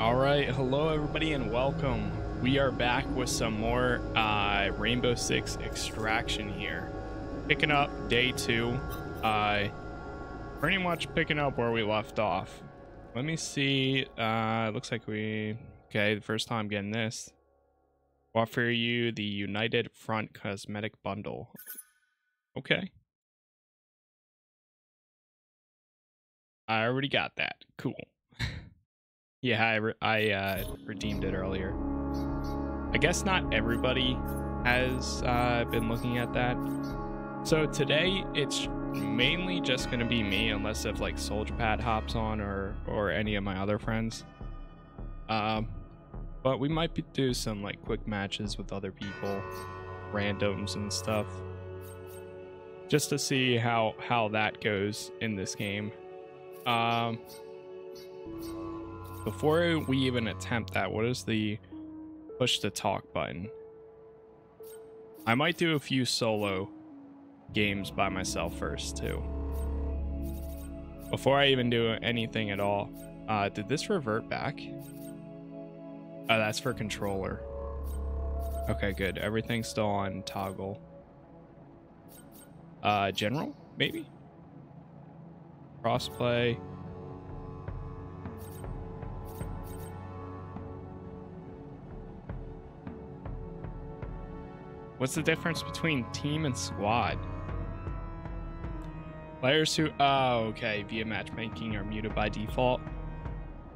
All right, hello everybody and welcome. We are back with some more uh, Rainbow Six Extraction here. Picking up day two. Uh, pretty much picking up where we left off. Let me see. Uh, looks like we... Okay, the first time getting this. Offer you the United Front Cosmetic Bundle. Okay. I already got that. Cool. yeah, I, re I uh, redeemed it earlier. I guess not everybody has uh, been looking at that. So today it's mainly just to be me unless if like Soldier Pad hops on or, or any of my other friends. Um, but we might be, do some like quick matches with other people, randoms and stuff. Just to see how, how that goes in this game. Um, before we even attempt that, what is the push to talk button? I might do a few solo games by myself first too. Before I even do anything at all. Uh, did this revert back? Oh, that's for controller. Okay, good. Everything's still on toggle. Uh, general, maybe? Crossplay. What's the difference between team and squad? Players who, oh, okay, via matchmaking are muted by default.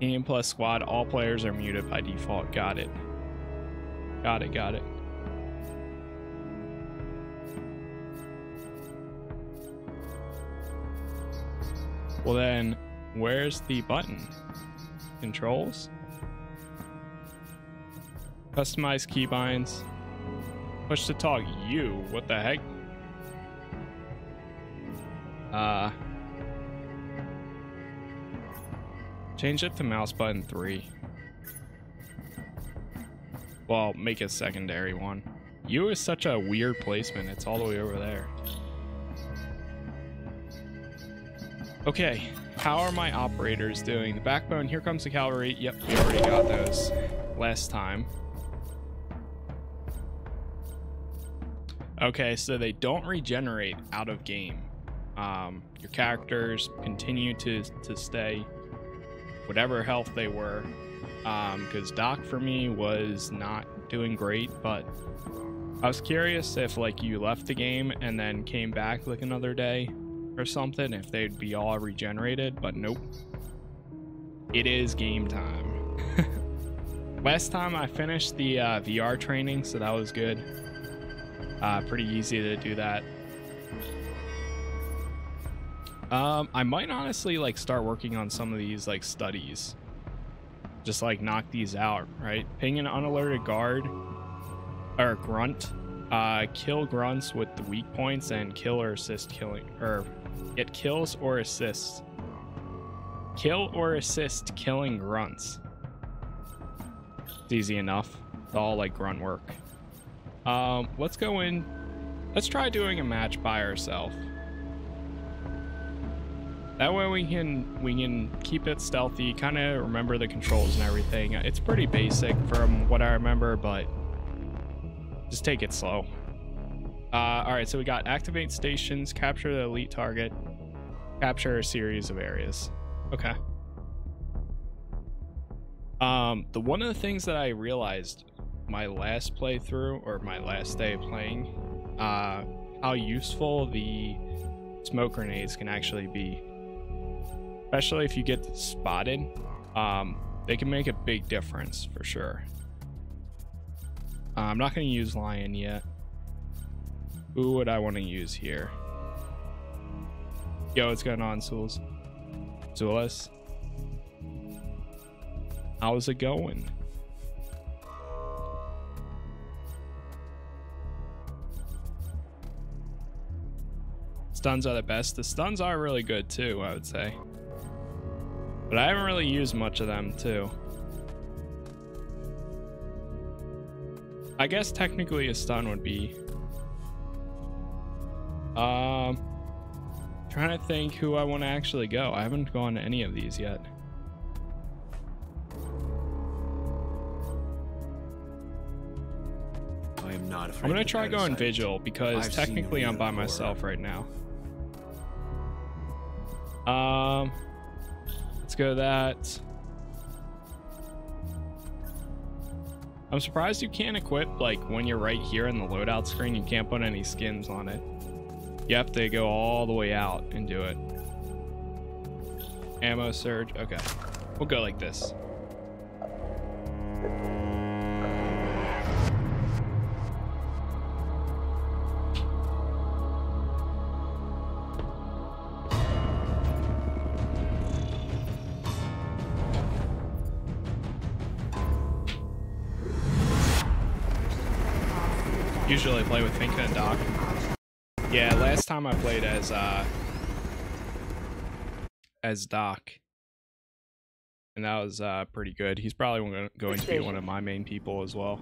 Team plus squad, all players are muted by default. Got it. Got it, got it. Well then, where's the button? Controls? Customize keybinds. Push to talk. You, what the heck? Uh, change it to mouse button 3. Well, make a secondary one. U is such a weird placement. It's all the way over there. Okay, how are my operators doing? The backbone, here comes the cavalry. Yep, we already got those last time. Okay, so they don't regenerate out of game. Um, your characters continue to, to stay whatever health they were. Because um, Doc for me was not doing great, but I was curious if like you left the game and then came back like another day or something if they'd be all regenerated, but nope. It is game time. Last time I finished the uh, VR training, so that was good. Uh, pretty easy to do that. Um, I might honestly like start working on some of these like studies. Just like knock these out, right? Ping an unalerted guard or grunt. Uh, kill grunts with the weak points and kill or assist killing or Get kills or assists. Kill or assist killing grunts. It's easy enough. It's all like grunt work. Um, let's go in. Let's try doing a match by ourselves. That way we can we can keep it stealthy, kind of remember the controls and everything. It's pretty basic from what I remember, but just take it slow. Uh, all right, so we got activate stations, capture the elite target, capture a series of areas. Okay. Um, the one of the things that I realized my last playthrough or my last day playing, uh, how useful the smoke grenades can actually be, especially if you get spotted. Um, they can make a big difference for sure. Uh, I'm not going to use lion yet. Who would I want to use here? Yo, what's going on, Souls? Zulis? How's it going? stuns are the best. The stuns are really good too, I would say. But I haven't really used much of them too. I guess technically a stun would be... Um, trying to think who I want to actually go. I haven't gone to any of these yet. I am not afraid I'm gonna try going. Vigil because I've I'm by myself right now. Um, let's go to that. I'm surprised you can't equip like when you're right here in the loadout screen. You can't put any skins on it. You have to go all the way out and do it. Ammo surge. Okay, we'll go like this. Play with Finka and Doc. Yeah, last time I played as uh as Doc. And that was uh pretty good. He's probably going to be one of my main people as well.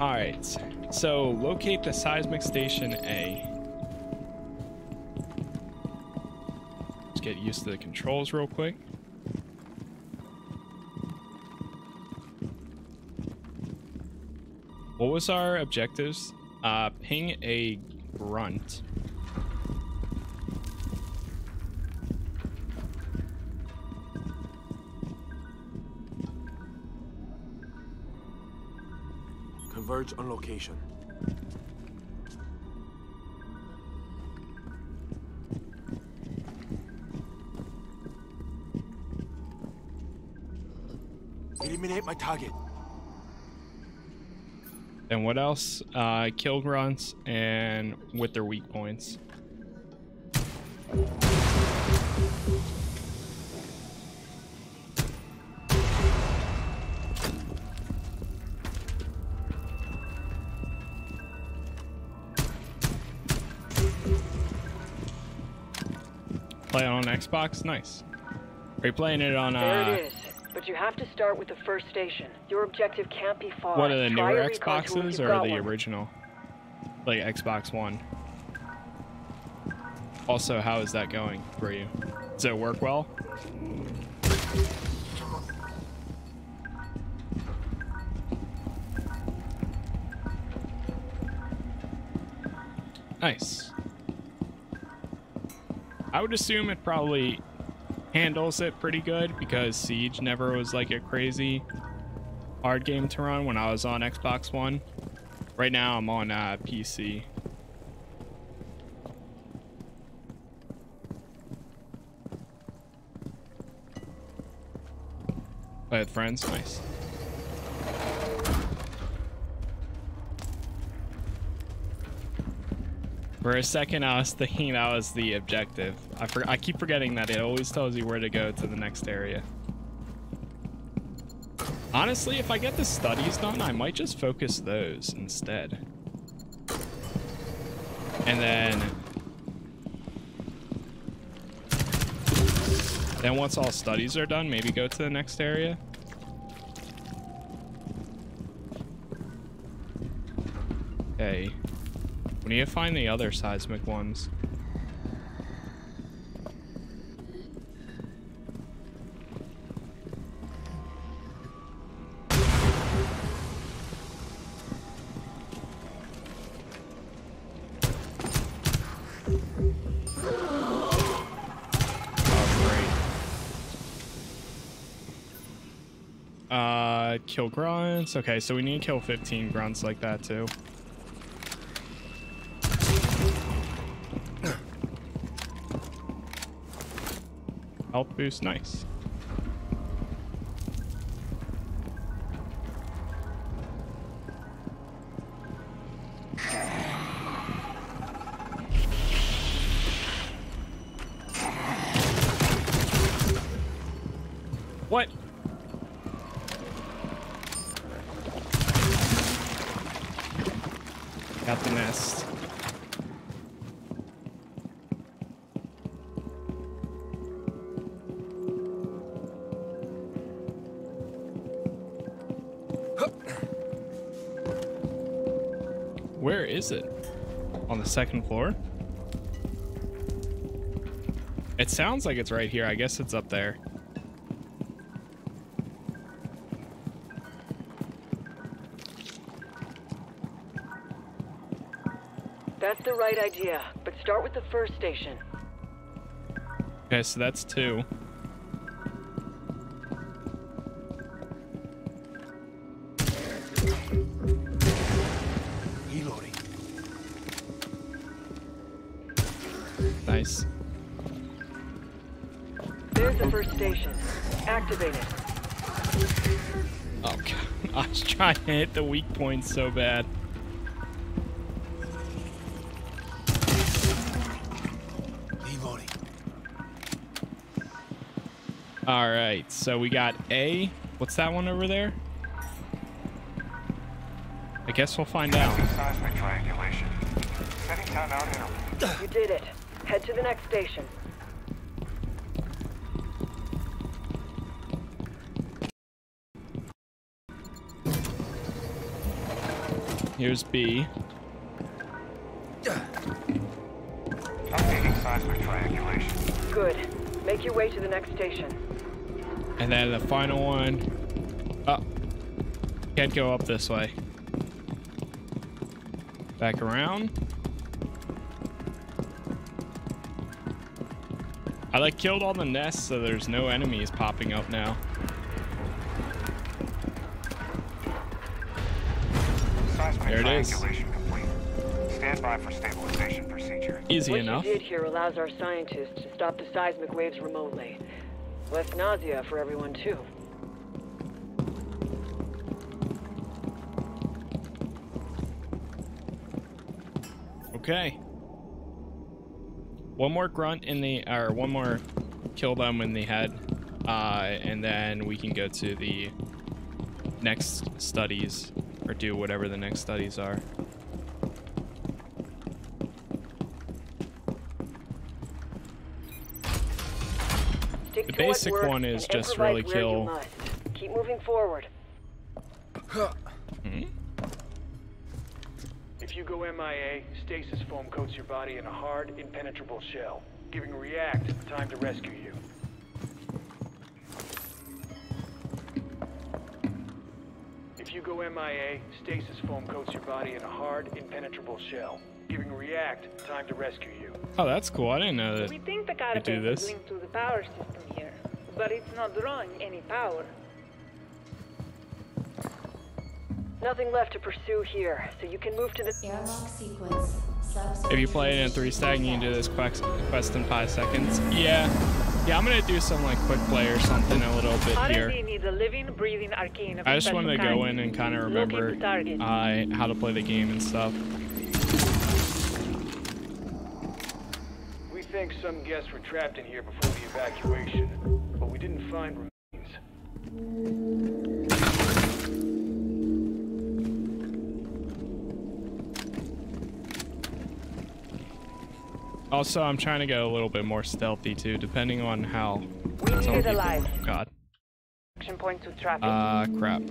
Alright, so locate the seismic station A. Let's get used to the controls real quick. What was our objectives? Uh, ping a grunt. Converge on location. Eliminate my target. Then what else? Uh, kill grunts and with their weak points. Play it on Xbox? Nice. Are you playing it on There uh it is. But you have to start with the first station. Your objective can't be far. What are the Try newer Xboxes or the one. original? Like Xbox One. Also, how is that going for you? Does it work well? Nice. I would assume it probably handles it pretty good because Siege never was like a crazy hard game to run when I was on Xbox One. Right now I'm on uh, PC. Play with friends, nice. For a second, I was thinking that was the objective. I I keep forgetting that it always tells you where to go to the next area. Honestly, if I get the studies done, I might just focus those instead. And then... Then once all studies are done, maybe go to the next area. Okay. We need to find the other seismic ones. Kill grunts. Okay, so we need to kill 15 grunts like that too. Health boost, nice. second floor? It sounds like it's right here. I guess it's up there. That's the right idea, but start with the first station. Okay, so that's two. trying to hit the weak points so bad. Reloading. All right, so we got A. What's that one over there? I guess we'll find out. Seismic triangulation. Setting timeout interval. You did it. Head to the next station. Here's B. Updating seismic triangulation. Good. Make your way to the next station. And then the final one. Oh. Can't go up this way. Back around. I like killed all the nests so there's no enemies popping up now. There it is. triangulation complete. Stand by for stabilization procedure. Easy what enough. you did here allows our scientists to stop the seismic waves remotely. Less nausea for everyone, too. Okay. One more grunt in the, or one more kill them in the head, uh, and then we can go to the next studies, or do whatever the next studies are. Stick The basic one is just really kill- Keep moving forward. Hmm? If you go MIA, stasis foam coats your body in a hard, impenetrable shell, giving React time to rescue you. Go MIA, stasis foam coats your body in a hard, impenetrable shell, giving React time to rescue you. Oh, that's cool. I didn't know that. We think the do carapace this. is linked to the power system here, but it's not drawing any power. Nothing left to pursue here, so you can move to the... Airlock sequence. If you play it in three stack, you can do this quest, quest in five seconds. Yeah. Yeah, I'm gonna do some like quick play or something a little bit here. needs a living, breathing Archaean I just wanted to go in and kind of remember into target. uh, how to play the game and stuff. We think some guests were trapped in here before the evacuation, but we didn't find remains. Also, I'm trying to get a little bit more stealthy too, depending on how. We need some it people- alive. God. Action point to traffic. Uh, crap.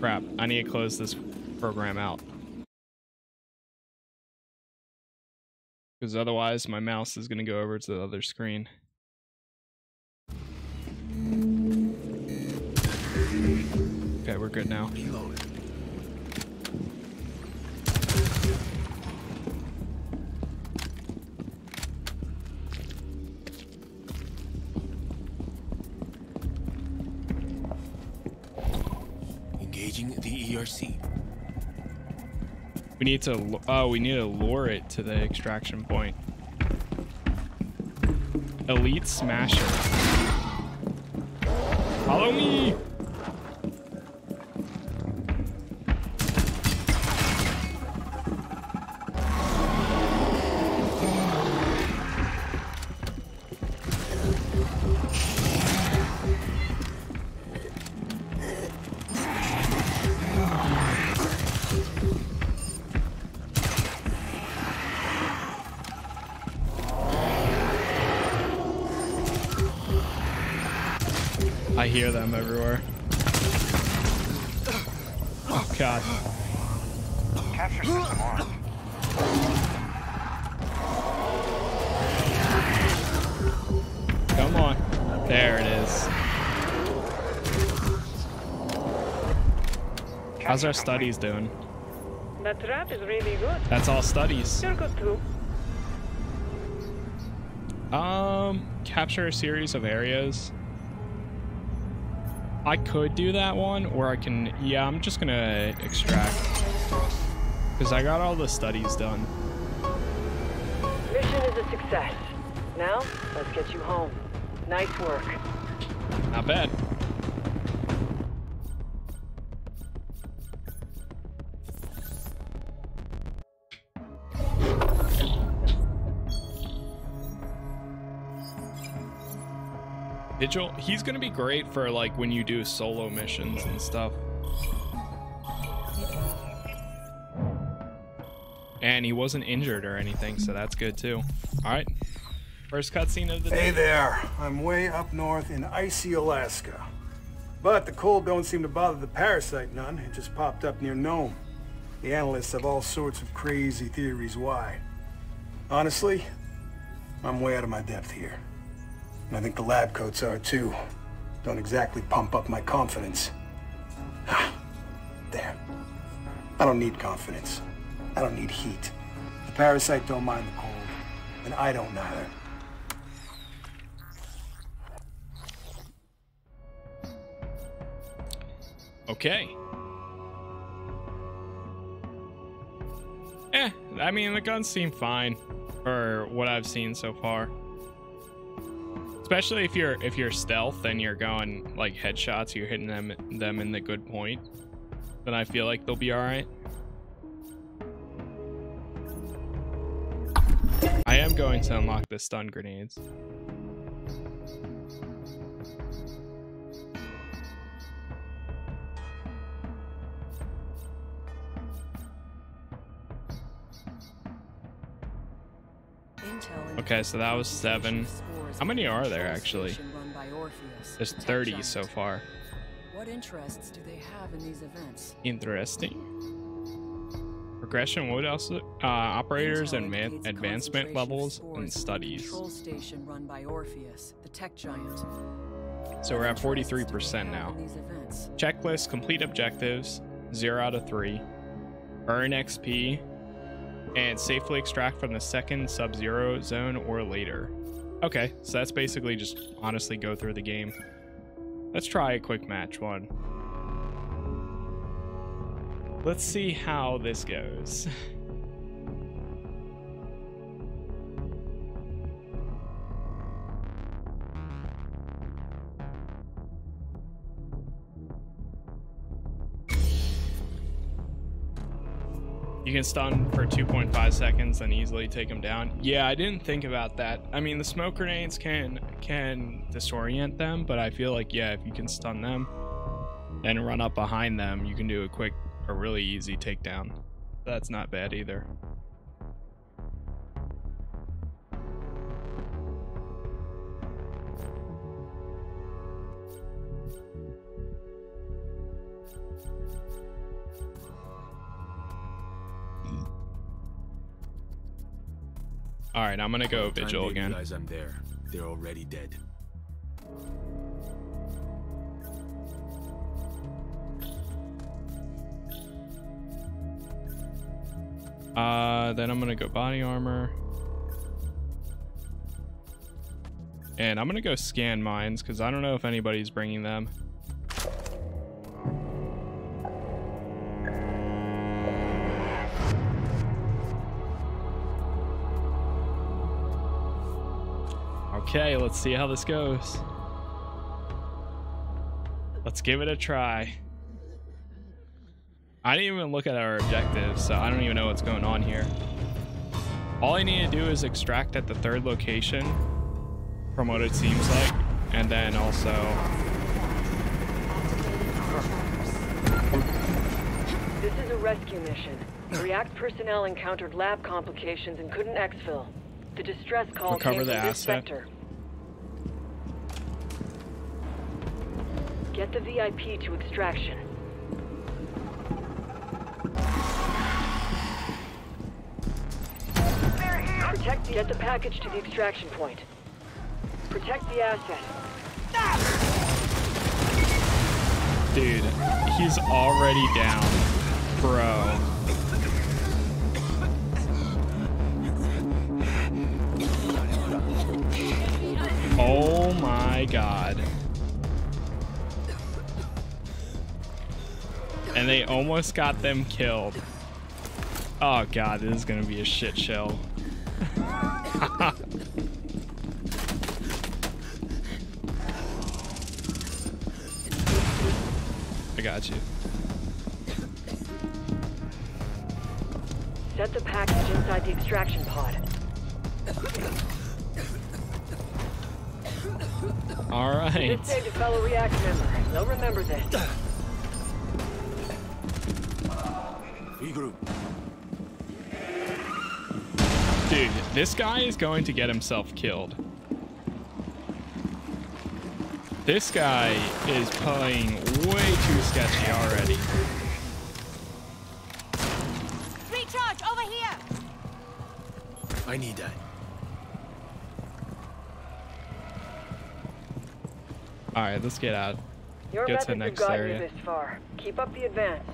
Crap. I need to close this program out. Because otherwise, my mouse is going to go over to the other screen. Okay, we're good now. Reloading. E We need to. Oh, we need to lure it to the extraction point. Elite Smasher. Follow me. How's our studies doing? That trap is really good. That's all studies. You're good too. Um, capture a series of areas. I could do that one, or I can. Yeah, I'm just gonna extract because I got all the studies done. Mission is a success. Now, let's get you home. Nice work. Not bad. Vigil, he's gonna be great for like when you do solo missions and stuff. And he wasn't injured or anything, so that's good too. Alright. First cutscene of the day. Hey there, I'm way up north in icy Alaska. But the cold don't seem to bother the parasite none. It just popped up near Nome. The analysts have all sorts of crazy theories why. Honestly, I'm way out of my depth here. And I think the lab coats are too. Don't exactly pump up my confidence. there. I don't need confidence. I don't need heat. The parasite don't mind the cold. And I don't neither. Okay. Eh, I mean, the guns seem fine for what I've seen so far. Especially if you're if you're stealth and you're going like headshots, you're hitting them them in the good point. Then I feel like they'll be all right. I am going to unlock the stun grenades. Okay, so that was seven. How many are there actually? There's 30 so far. What interests do they have in these events? Interesting. Progression, what else? Uh, operators and advancement levels and studies. Station run by Orpheus, the tech giant. So we're at 43% now. Checklist, complete objectives, 0 out of 3. Earn XP, and safely extract from the second sub-zero zone or later. Okay, so that's basically just honestly go through the game. Let's try a quick match one. Let's see how this goes. You can stun for 2.5 seconds and easily take them down. Yeah, I didn't think about that. I mean, the smoke grenades can can disorient them, but I feel like yeah, if you can stun them and run up behind them, you can do a quick, a really easy takedown. That's not bad either. All right, I'm gonna go Time vigil again. realize I'm there. They're already dead. Uh, then I'm gonna go body armor. And I'm gonna go scan mines because I don't know if anybody's bringing them. Okay, let's see how this goes. Let's give it a try. I didn't even look at our objectives, so I don't even know what's going on here. All I need to do is extract at the third location, from what it seems like, and then also... This is a rescue mission. React personnel encountered lab complications and couldn't exfil. The distress call Recover came the from this asset. sector. Get the VIP to extraction. Protect. Get the package to the extraction point. Protect the asset. Dude, he's already down, bro. Oh my god. And they almost got them killed. Oh god, this is gonna be a shit show. I got you. Set the package inside the extraction pod. All right. This saved a fellow React member. They'll remember this. This guy is going to get himself killed. This guy is playing way too sketchy already. Recharge over here! I need that. All right, let's get out. Your Get to the methods next have gotten area. you this far. Keep up the advance.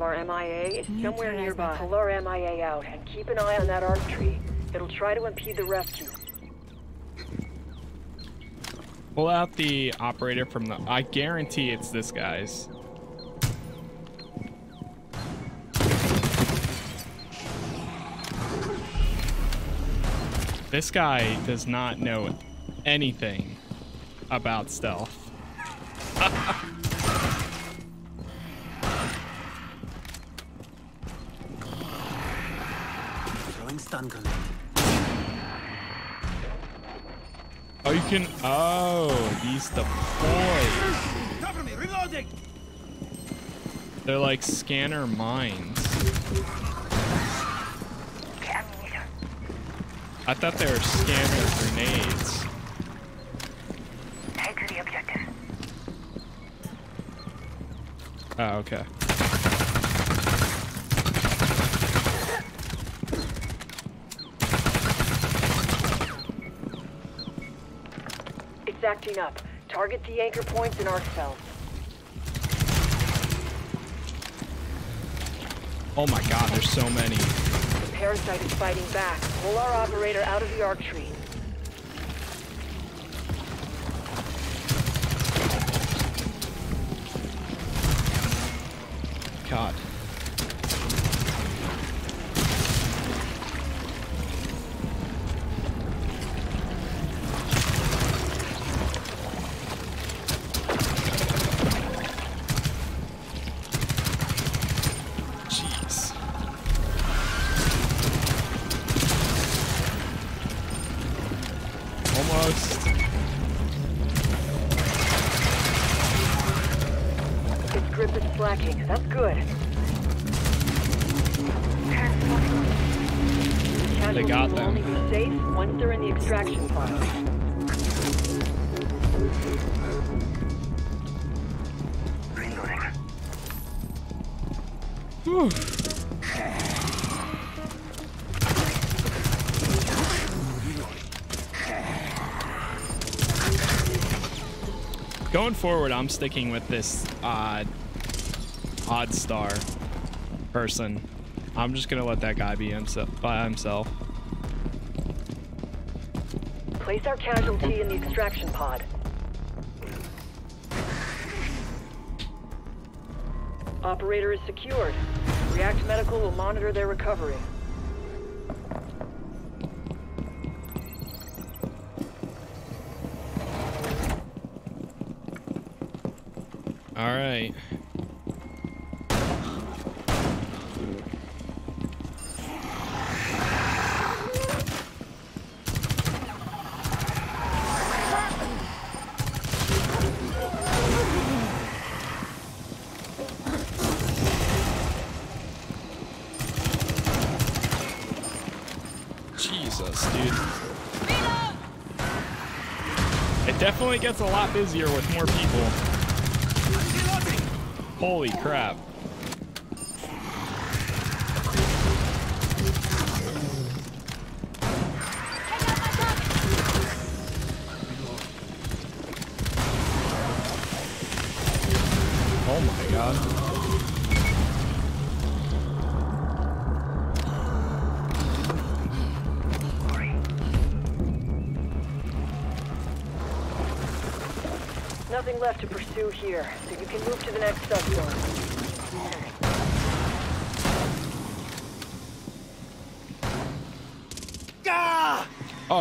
Of our MIA is somewhere nearby. Pull our MIA out and keep an eye on that arc tree. It'll try to impede the rescue. Pull out the operator from the. I guarantee it's this guy's. This guy does not know anything about stealth. stun gun. Oh, you can. Oh, these deploy. Cover me, reloading! They're like scanner mines. I thought they were scanner grenades. Head to the objective. Oh, okay. Acting up. Target the anchor points in arc cells. Oh my god, there's so many. The parasite is fighting back. Pull our operator out of the arc tree. Going forward, I'm sticking with this odd, odd star person. I'm just gonna let that guy be himself by himself. Place our casualty in the extraction pod. Operator is secured. React Medical will monitor their recovery. Gets a lot busier with more people. Holy crap.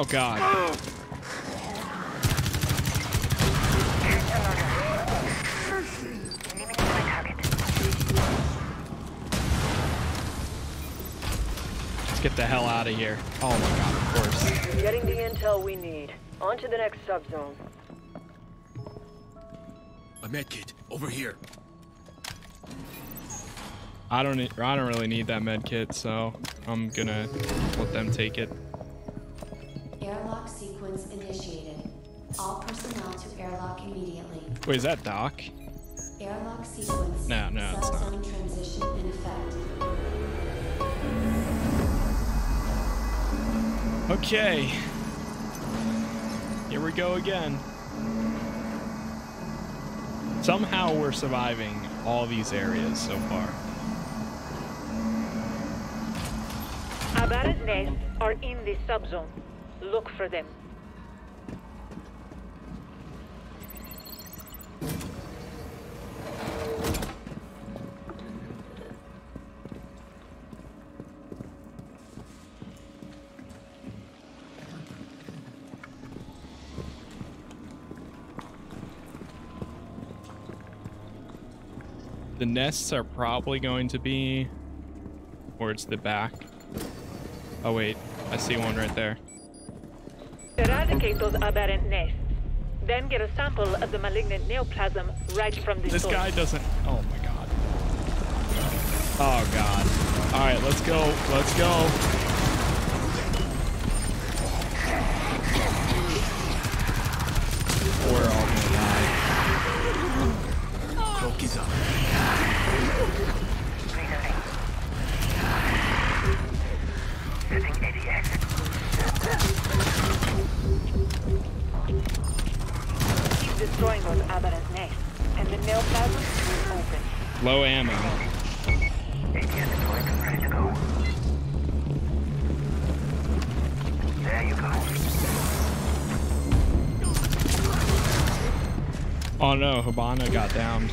God. Let's get the hell out of here. Oh my god, of course. Getting the intel we need. On to the next subzone. A medkit over here. I don't I don't really need that med kit, so I'm gonna let them take it. All personnel to airlock immediately. Wait, is that Doc? Airlock sequence. No, no, it's not. Transition in effect. Okay. Here we go again. Somehow we're surviving all these areas so far. Aberrant nests are in this subzone. Look for them. Nests are probably going to be towards the back. Oh wait, I see one right there. Eradicate those aberrant nests. Then get a sample of the malignant neoplasm right from the This source. guy doesn't. Oh my god. Oh god. All right, let's go. Let's go. Low ammo. Oh no, Hibana got downed.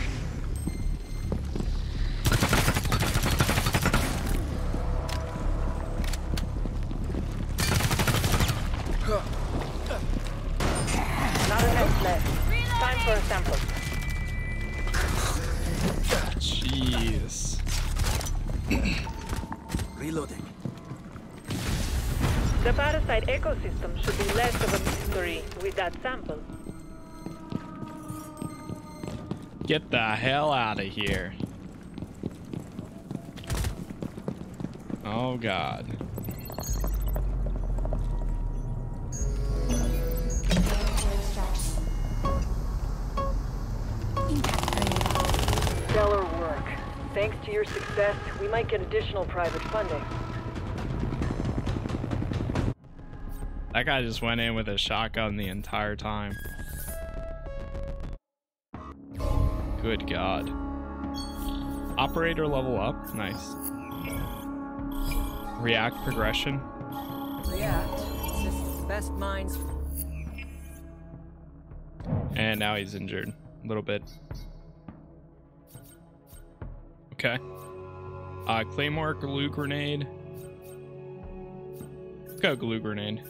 Out of here. Oh god. Stellar work. Thanks to your success, we might get additional private funding. That guy just went in with a shotgun the entire time. Operator level up. Nice. React progression. React. System's best minds. And now he's injured. A little bit. Okay. Uh, Claymore, glue grenade. Let's go glue grenade.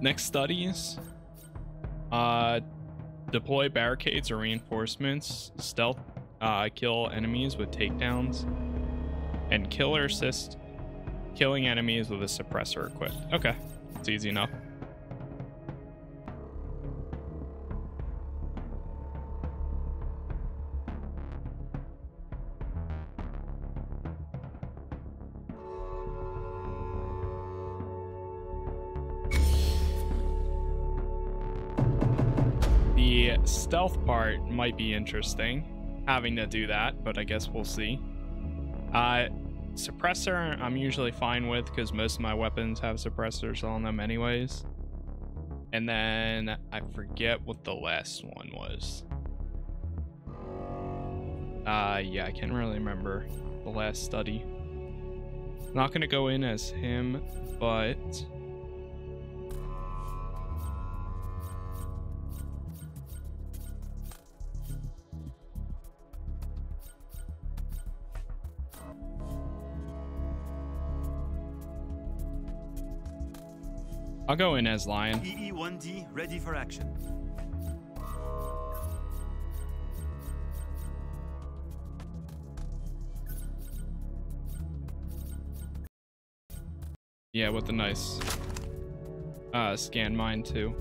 Next studies. Uh, deploy barricades or reinforcements. Stealth. Uh, kill enemies with takedowns. And killer assist killing enemies with a suppressor equipped. Okay, it's easy enough. Stealth part might be interesting, having to do that, but I guess we'll see. Uh, suppressor, I'm usually fine with because most of my weapons have suppressors on them, anyways. And then I forget what the last one was. Uh, yeah, I can't really remember the last study. Not gonna go in as him, but I'll go in as Lion. EE-1D ready for action. Yeah, with the nice uh, scan mine too.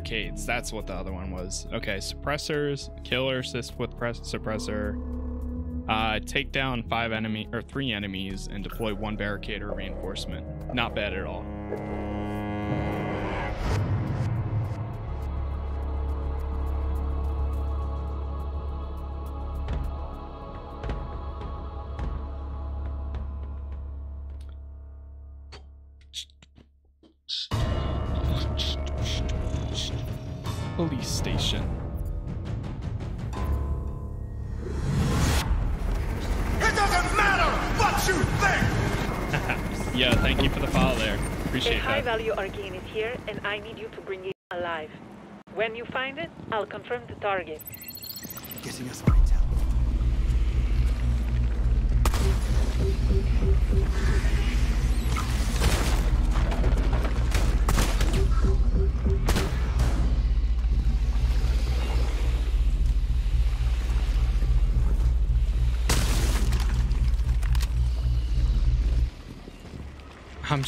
Barricades, that's what the other one was. Okay, suppressors, killer assist with press suppressor. Uh, take down five enemy or three enemies and deploy one barricade or reinforcement. Not bad at all.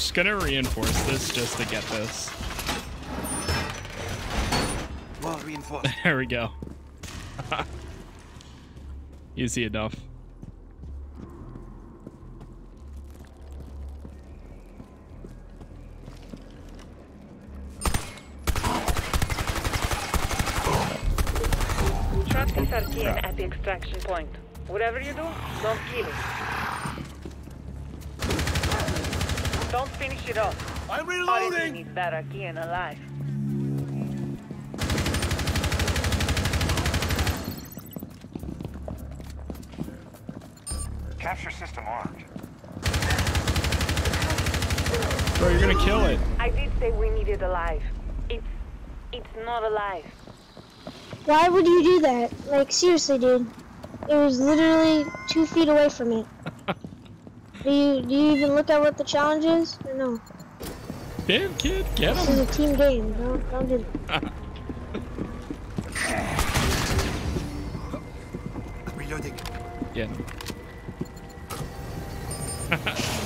Just gonna reinforce this just to get this. Wall reinforced. There we go. Easy enough. Finish it off. I'm Origin reloading! needs that Archaean alive. Capture system armed. Bro, you're gonna kill it. I did say we need it alive. It's... it's not alive. Why would you do that? Like, seriously, dude. It was literally two feet away from me. Do you do you even look at what the challenge is? Or no? Damn kid, get him. This him. is a team game. Don't don't do that. Reloading. Yeah.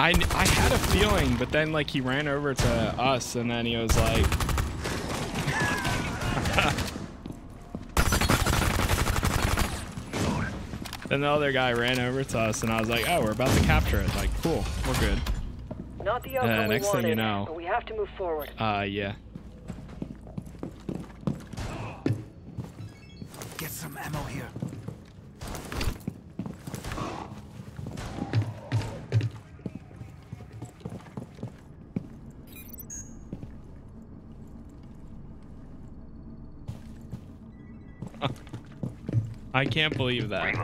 I, I had a feeling, but then like he ran over to us and then he was like, then the other guy ran over to us and I was like, oh, we're about to capture it. Like, cool, we're good. Not the outcome we next thing you know- but we have to move forward. Uh, yeah. Get some ammo here. I can't believe that.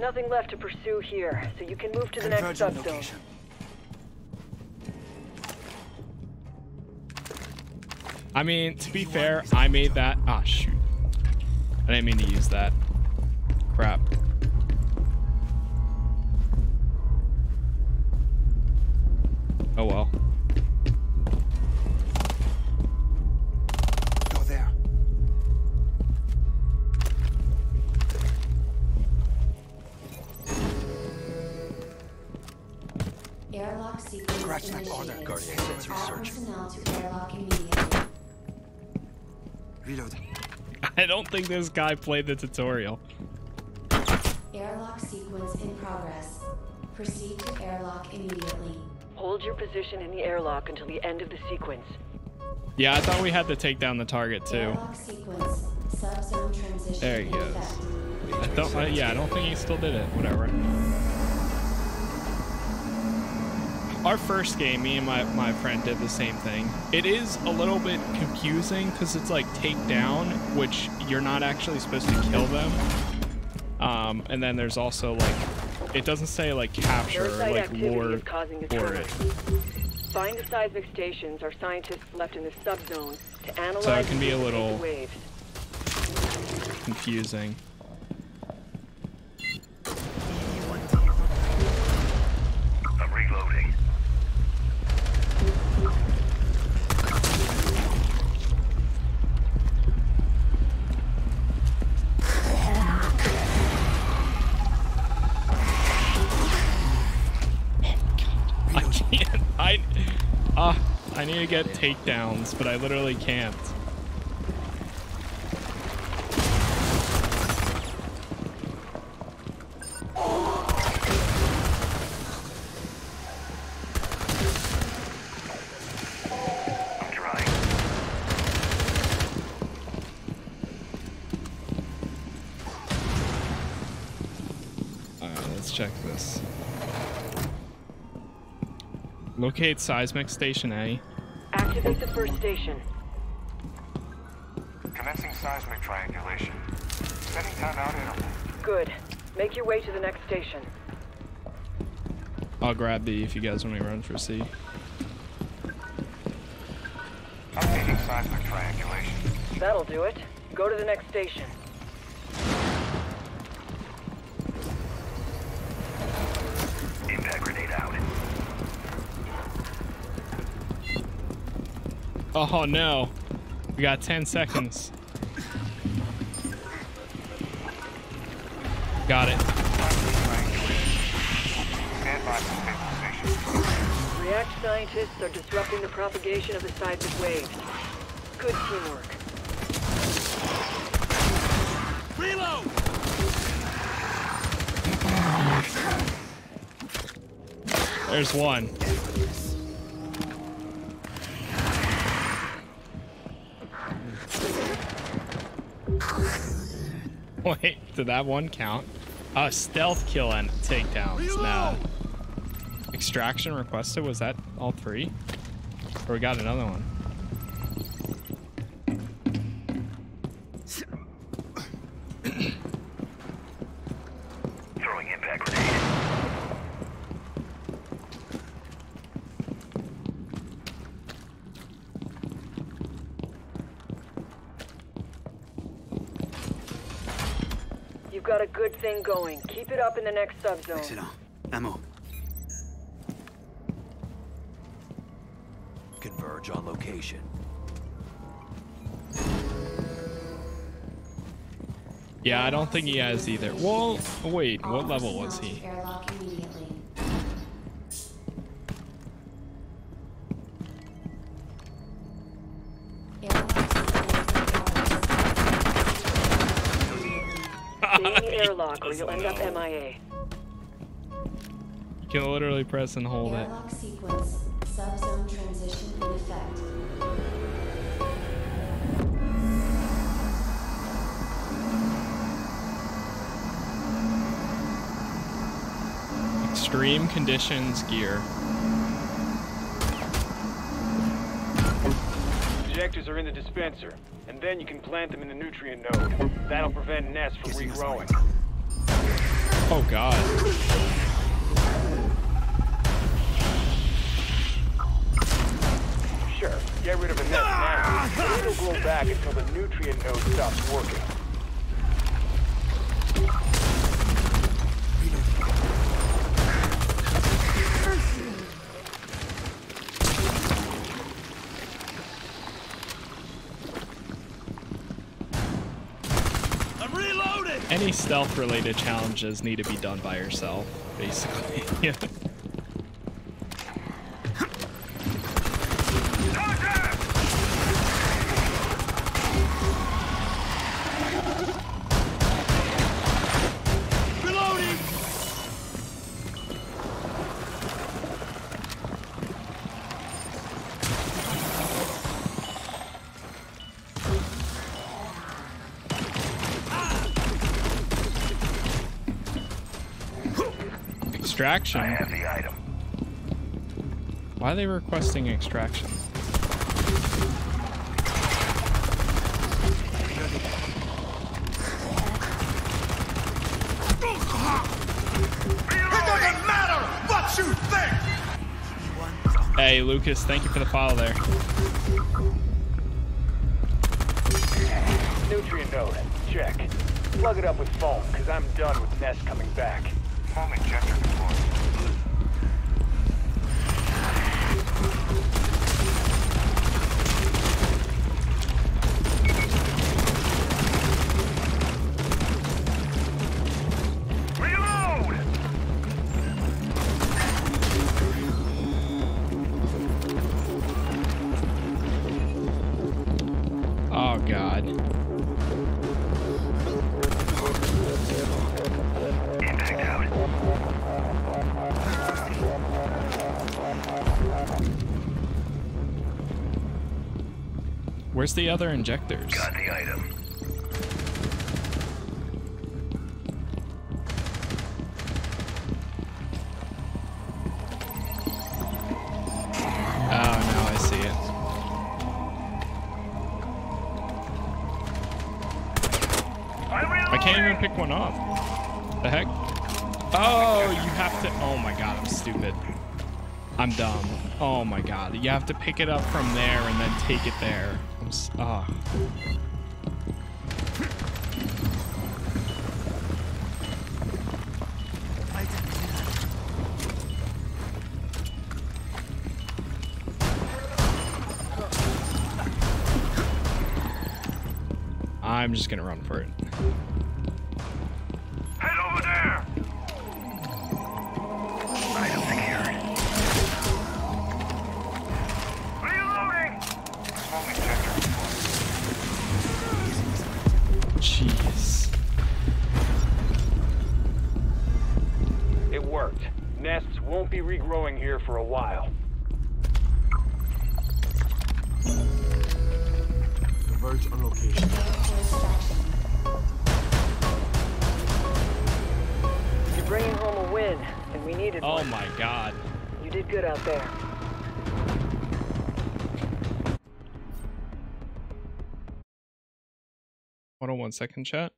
Nothing left to pursue here, so you can move to the next subzone. location. I mean, to be fair, I made that. Ah, shoot. I didn't mean to use that. Crap. Oh well. This guy played the tutorial. Airlock sequence in progress. Proceed to airlock immediately. Hold your position in the airlock until the end of the sequence. Yeah, I thought we had to take down the target too. Airlock sequence. Subzone transition There he goes. I don't. Uh, yeah, I don't think he still did it. Whatever. Our first game, me and my, my friend did the same thing. It is a little bit confusing because it's like take down, which you're not actually supposed to kill them. Um, and then there's also like, it doesn't say like capture or like activity lure causing the for it. Find the seismic stations our scientists left in the subzone to analyze So it can be a little- waves. Confusing. I'm reloading. Ah, I need to get takedowns, but I literally can't. Locate seismic station A. Activate the first station. Commencing seismic triangulation. Setting timeout interval. Good. Make your way to the next station. I'll grab B if you guys want me to run for C. Updating seismic triangulation. That'll do it. Go to the next station. Impact grenade out. Oh no. We got 10 seconds. Got it. Stand by for stabilization. React scientists are disrupting the propagation of the seismic waves. Good teamwork. Reload! There's one. Did that one count? Uh, stealth kill and takedowns. Now, extraction requested. Was that all three? Or we got another one? Throwing impact grenade. You've got a good thing going. Keep it up in the next subzone. Excellent. Ammo. Converge on location. Yeah, I don't think he has either. Well, wait, what level was he? You'll end up MIA. You can literally press and hold it. Airlock sequence. Subzone transition in effect. Extreme conditions gear. Injectors are in the dispenser, and then you can plant them in the nutrient node. That'll prevent nests from regrowing. Oh god. Sure, get rid of a nest now, it'll grow back until the nutrient node stops working. I'm Stealth related challenges need to be done by yourself, basically. Extraction. I have the item. Why are they requesting extraction? It doesn't matter what you think! Hey, Lucas, thank you for the follow there. Nutrient node. Check. Plug it up with foam, because I'm done with Nest coming back. Foam injector deployed. Reload! Where's the other injectors? Got the item. Oh, now I see it. I can't even pick one up. The heck? Oh, you have to. Oh my god, I'm stupid. I'm dumb. Oh my god, you have to pick it up from there and then take it there. Ah. My god. You did good out there. Hold on oh one second, chat.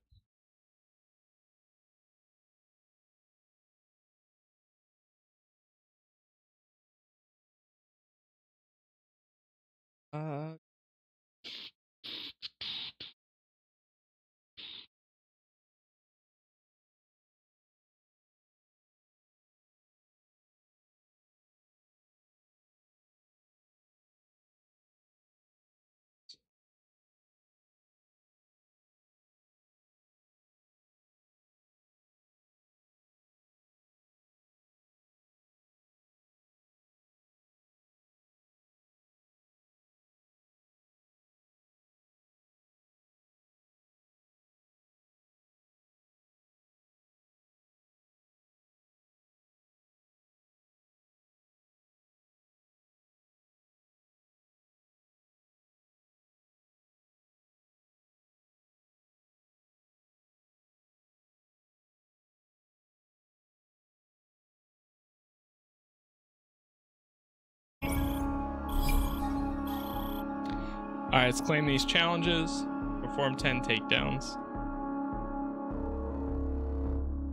Alright, let's claim these challenges. Perform 10 takedowns.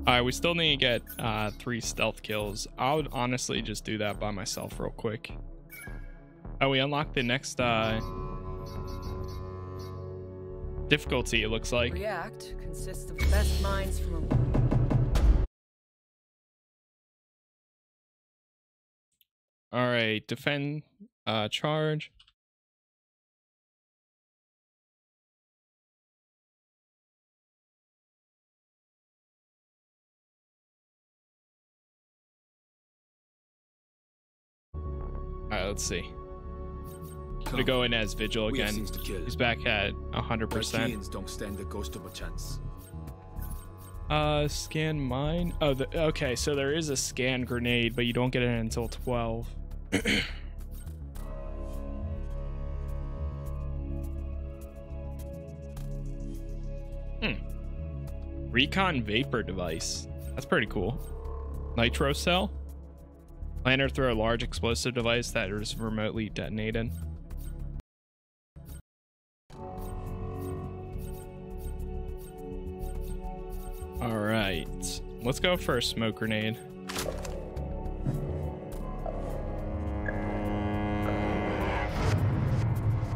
Alright, we still need to get uh, three stealth kills. I would honestly just do that by myself real quick. Oh, we unlocked the next uh, difficulty, it looks like. React consists of the best minds from Alright, defend, uh, charge. Alright, let's see. Gonna go in as Vigil again. He's back at 100%. Don't stand the ghost of a chance. Uh, scan mine. Oh, the, okay. So there is a scan grenade, but you don't get it until 12. hmm. Recon vapor device. That's pretty cool. Nitro cell. Plan or throw a large explosive device that is remotely detonated. All right, let's go for a smoke grenade.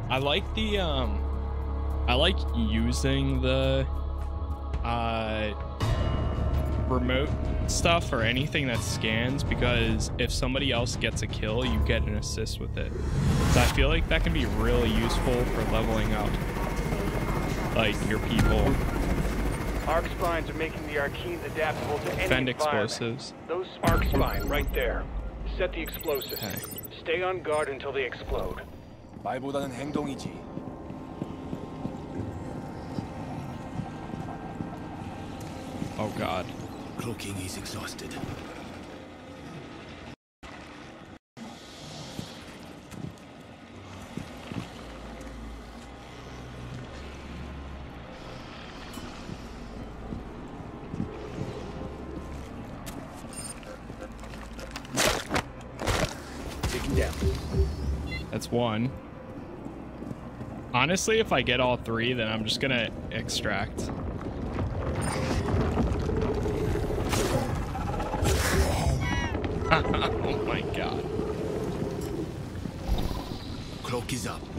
I like the um I like using the uh remote stuff or anything that scans because if somebody else gets a kill, you get an assist with it. So I feel like that can be really useful for leveling up, like, your people. Arc spines are making the Archaeans adaptable to any Fend explosives. Those arc spine right there. Set the explosives. Okay. Stay on guard until they explode. 말보다는 행동이지. Oh god. Cloaking is exhausted. Taken down. That's one. Honestly, if I get all three, then I'm just gonna extract. oh my god. Cloak is up.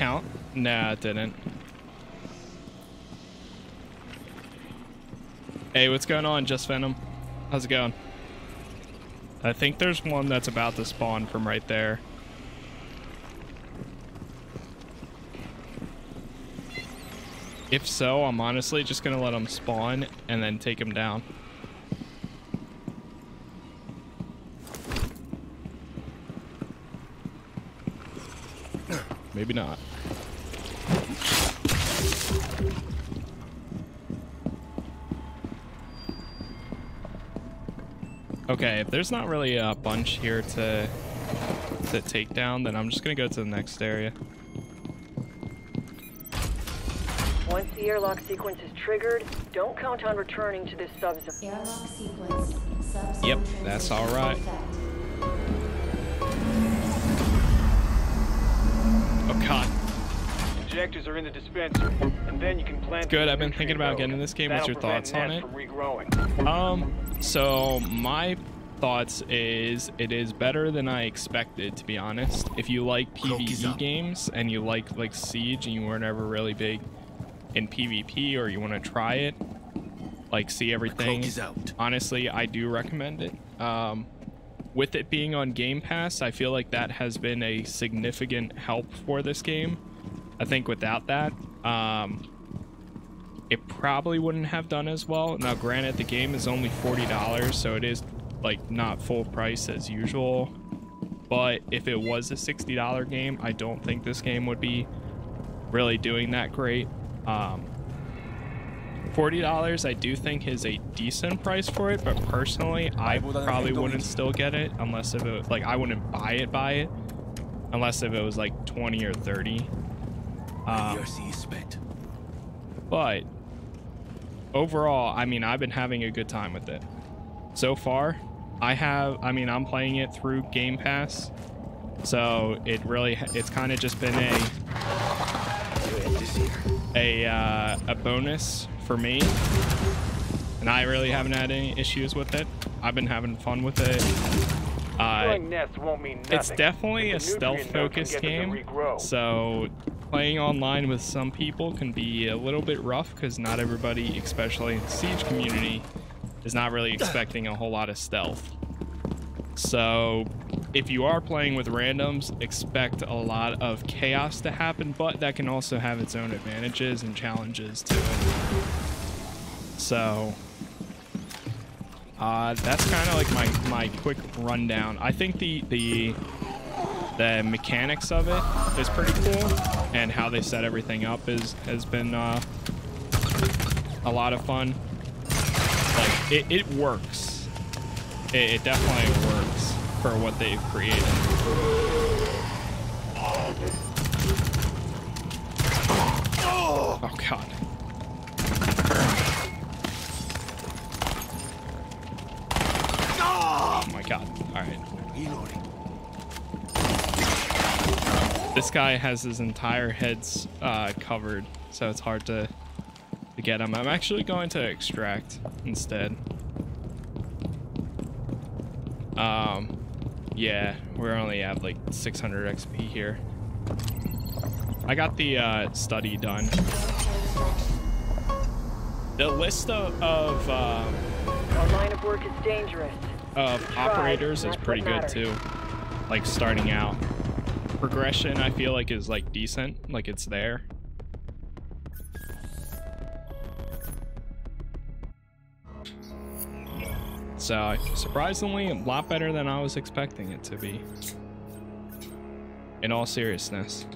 Count? Nah, it didn't. Hey, what's going on, Just Venom? How's it going? I think there's one that's about to spawn from right there. If so, I'm honestly just gonna let them spawn and then take them down. Maybe not. Okay, if there's not really a bunch here to to take down, then I'm just gonna go to the next area. Once the airlock sequence is triggered, don't count on returning to this subzone. Airlock sequence. Subzone Yep, that's all right. effect. Oh god, Injectors are in the dispenser, and then you can plant. good. I've been thinking about node. getting this game. What's That'll your thoughts on it? From regrowing. Um, so my thoughts is it is better than I expected to be honest. If you like PvE games and you like like Siege and you weren't ever really big in PvP or you want to try it, like see everything. Honestly, I do recommend it. Um, with it being on Game Pass, I feel like that has been a significant help for this game. I think without that, um, it probably wouldn't have done as well. Now, granted, the game is only $40, so it is like not full price as usual. But if it was a $60 game, I don't think this game would be really doing that great. Um, $40 I do think is a decent price for it, but personally, I probably wouldn't still get it unless if it like I wouldn't buy it buy it unless if it was like 20 or 30. Um, ERC is spent. but overall, I mean, I've been having a good time with it. So far, I have, I mean, I'm playing it through Game Pass. So it really, it's kind of just been a, a, uh, a bonus for me. And I really haven't had any issues with it. I've been having fun with it. Uh, nests won't mean it's definitely a If the nutrient stealth node can focused get them to game, so playing online with some people can be a little bit rough because not everybody, especially in the Siege community, is not really expecting a whole lot of stealth. So if you are playing with randoms, expect a lot of chaos to happen, but that can also have its own advantages and challenges to it. So uh, that's kind of like my, my quick rundown. I think the, the the mechanics of it is pretty cool, and how they set everything up is has been uh, a lot of fun. It, it works. It, it definitely works for what they've created. Oh god. Oh my god. Alright. This guy has his entire heads uh, covered, so it's hard to, to get them. I'm actually going to extract instead. Um, yeah, we're only at like 600 XP here. I got the uh, study done. The list of, of, uh, Our line of work is dangerous. of Try, operators is pretty good too. Like starting out. Progression I feel like is like decent, like it's there. So surprisingly a lot better than I was expecting it to be. In all seriousness.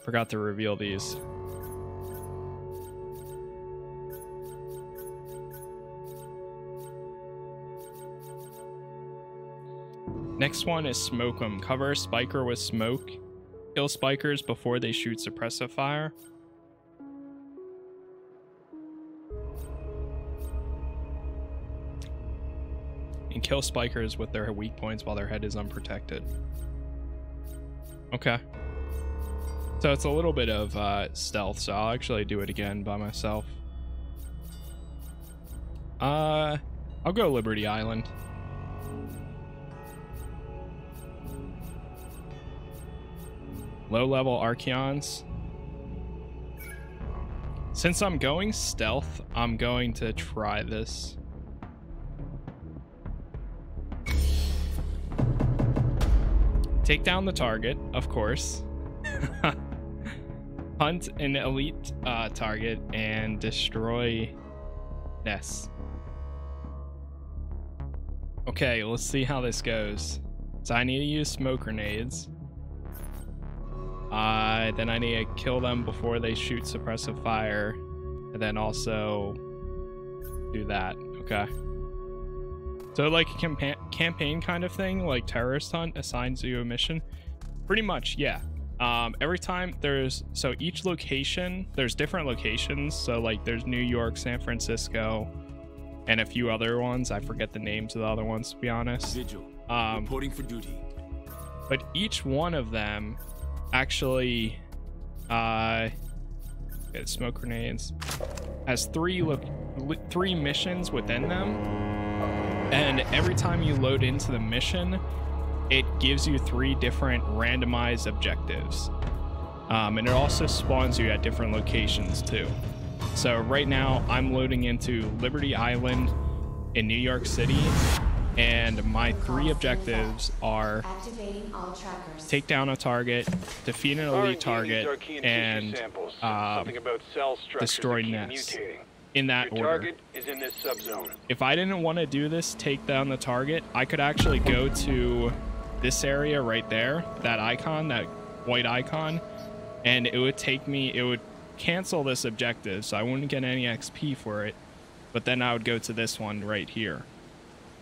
Forgot to reveal these. Next one is smoke 'em. Cover a spiker with smoke. Kill spikers before they shoot suppressive fire. And kill spikers with their weak points while their head is unprotected. Okay. So it's a little bit of uh, stealth, so I'll actually do it again by myself. Uh, I'll go Liberty Island. Low level Archaeans. Since I'm going stealth, I'm going to try this. Take down the target, of course. Hunt an elite uh, target and destroy nests. Okay, let's see how this goes. So I need to use smoke grenades. Uh, then I need to kill them before they shoot suppressive fire. And then also do that. Okay. So like a campa- campaign kind of thing, like terrorist hunt assigns you a mission. Pretty much, yeah. Um, every time there's so each location, there's different locations. So like there's New York, San Francisco, and a few other ones. I forget the names of the other ones to be honest. Vigil. Um, reporting for duty. but each one of them actually uh smoke grenades. Has three lo- li- three missions within them. And every time you load into the mission it gives you three different randomized objectives. Um, and it also spawns you at different locations too. So right now i'm loading into liberty island in new york city and my three objectives are Activating all trackers. take down a target, defeat an elite target, and uh, Something about cell structures destroy that nests. mutating. In that Your order. target is in this subzone. If I didn't want to do this, take down the target, I could actually go to this area right there, that icon, that white icon, and it would take me, it would cancel this objective, so I wouldn't get any XP for it, but then I would go to this one right here.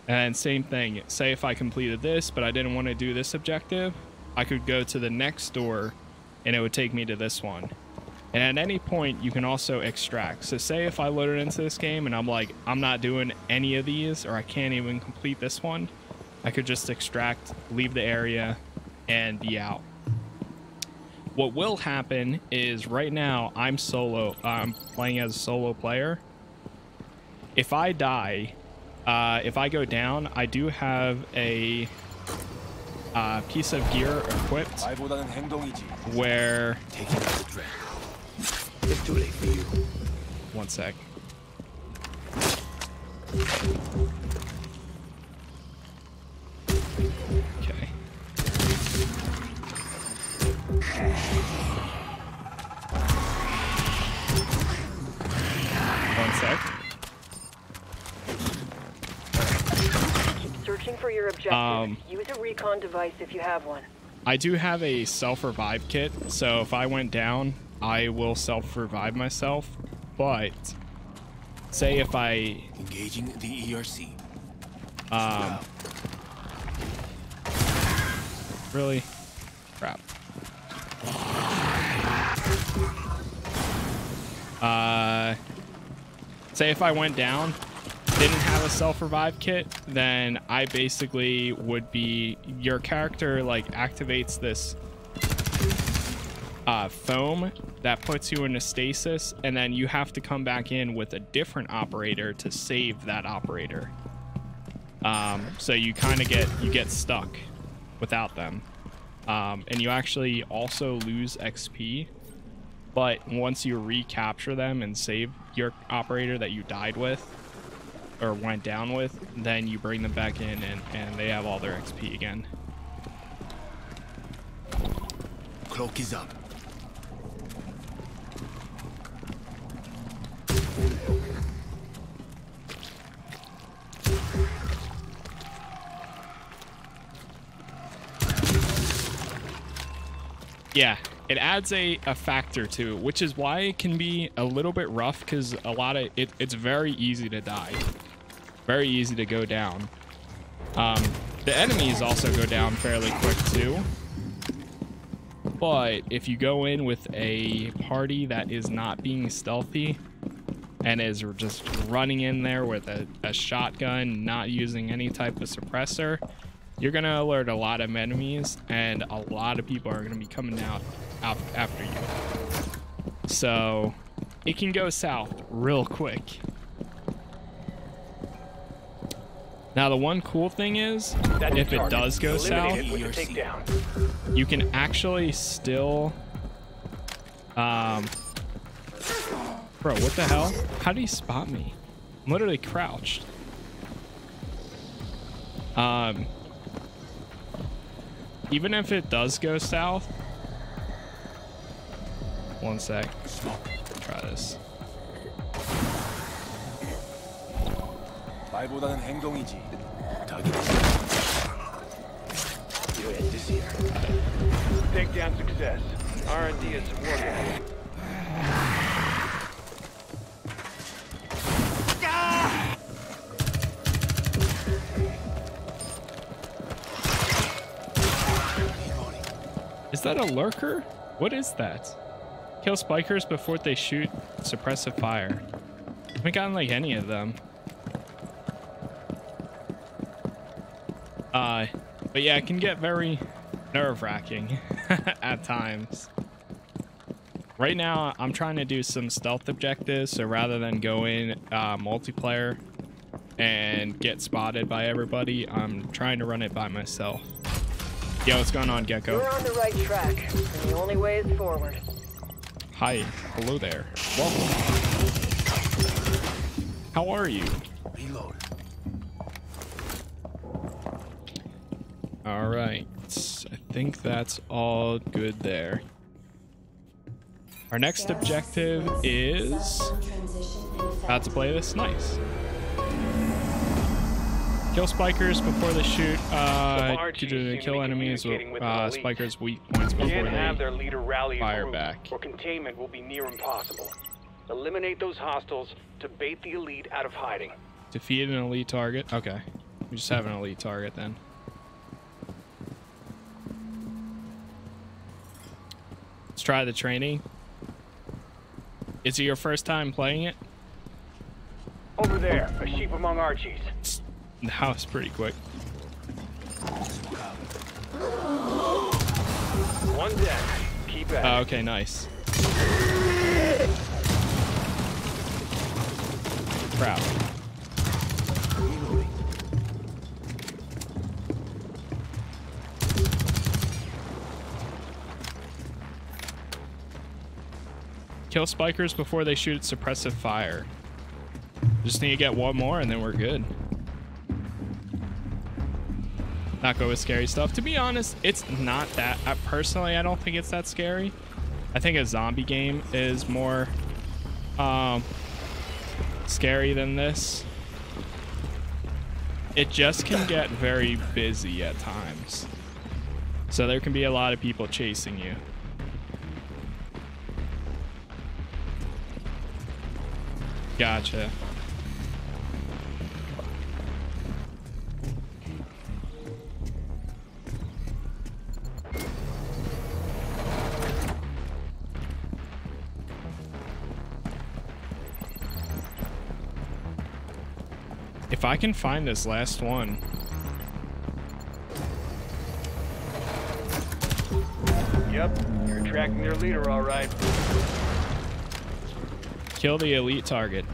And same thing, say if I completed this, but I didn't want to do this objective, I could go to the next door and it would take me to this one. And at any point, you can also extract. So say if I loaded into this game and I'm like, I'm not doing any of these, or I can't even complete this one, I could just extract, leave the area, and be out. What will happen is right now I'm solo. I'm playing as a solo player. If I die, uh, if I go down, I do have a uh, piece of gear equipped where... It's too late for you. One sec. Okay. One sec. Searching for your objective. Um, Use a recon device if you have one. I do have a self-revive kit, so if I went down, I will self-revive myself. But say if I Engaging the ERC. um really crap. Uh say if I went down, a self-revive kit, then I basically would be your character like activates this uh, foam that puts you into stasis, and then you have to come back in with a different operator to save that operator. Um, so you kind of get you get stuck without them, um, and you actually also lose XP. But once you recapture them and save your operator that you died with or went down with, then you bring them back in and, and they have all their XP again. Cloak is up. Yeah, it adds a, a factor to it, which is why it can be a little bit rough because a lot of it, it's very easy to die. Very easy to go down. Um, the enemies also go down fairly quick too. But if you go in with a party that is not being stealthy and is just running in there with a, a shotgun, not using any type of suppressor, you're going to alert a lot of enemies and a lot of people are going to be coming out, out after you. So it can go south real quick. Now the one cool thing is, That's if it does go south, Eliminate it with the takedown. you can actually still um bro what the hell? How do you spot me? I'm literally crouched. Um even if it does go south one sec try this 말보다는 행동이지. Target is Your end is here. Takedown success. R&D is some work ahead. is that a lurker what is that kill spikers before they shoot suppressive fire I haven't gotten like any of them Uh, but yeah, it can get very nerve-wracking at times. Right now, I'm trying to do some stealth objectives, so rather than go in uh, multiplayer and get spotted by everybody, I'm trying to run it by myself. Yo, what's going on, Gecko? You're on the right track, and the only way is forward. Hi, hello there. Welcome. How are you? Reload. All right. I think that's all good there. Our next objective is about to play this. Nice. Kill spikers before they shoot. Uh, to do seem to kill enemies with uh, spikers' weak points before Can't have their leader rally fire back. or containment will be near impossible. Eliminate those hostiles to bait the elite out of hiding. defeat an elite target. Okay, we just have an elite target then. Let's try the training. Is it your first time playing it? Over there, a sheep among Archies. That was pretty quick. One deck. Keep at Oh, it. okay, nice. Crap. Kill spikers before they shoot suppressive fire. Just need to get one more and then we're good. Not go with scary stuff. To be honest, it's not that. I, personally, I don't think it's that scary. I think a zombie game is more um, scary than this. It just can get very busy at times. So there can be a lot of people chasing you. Gotcha. If I can find this last one. Yep, you're tracking their leader all right. Kill the elite target.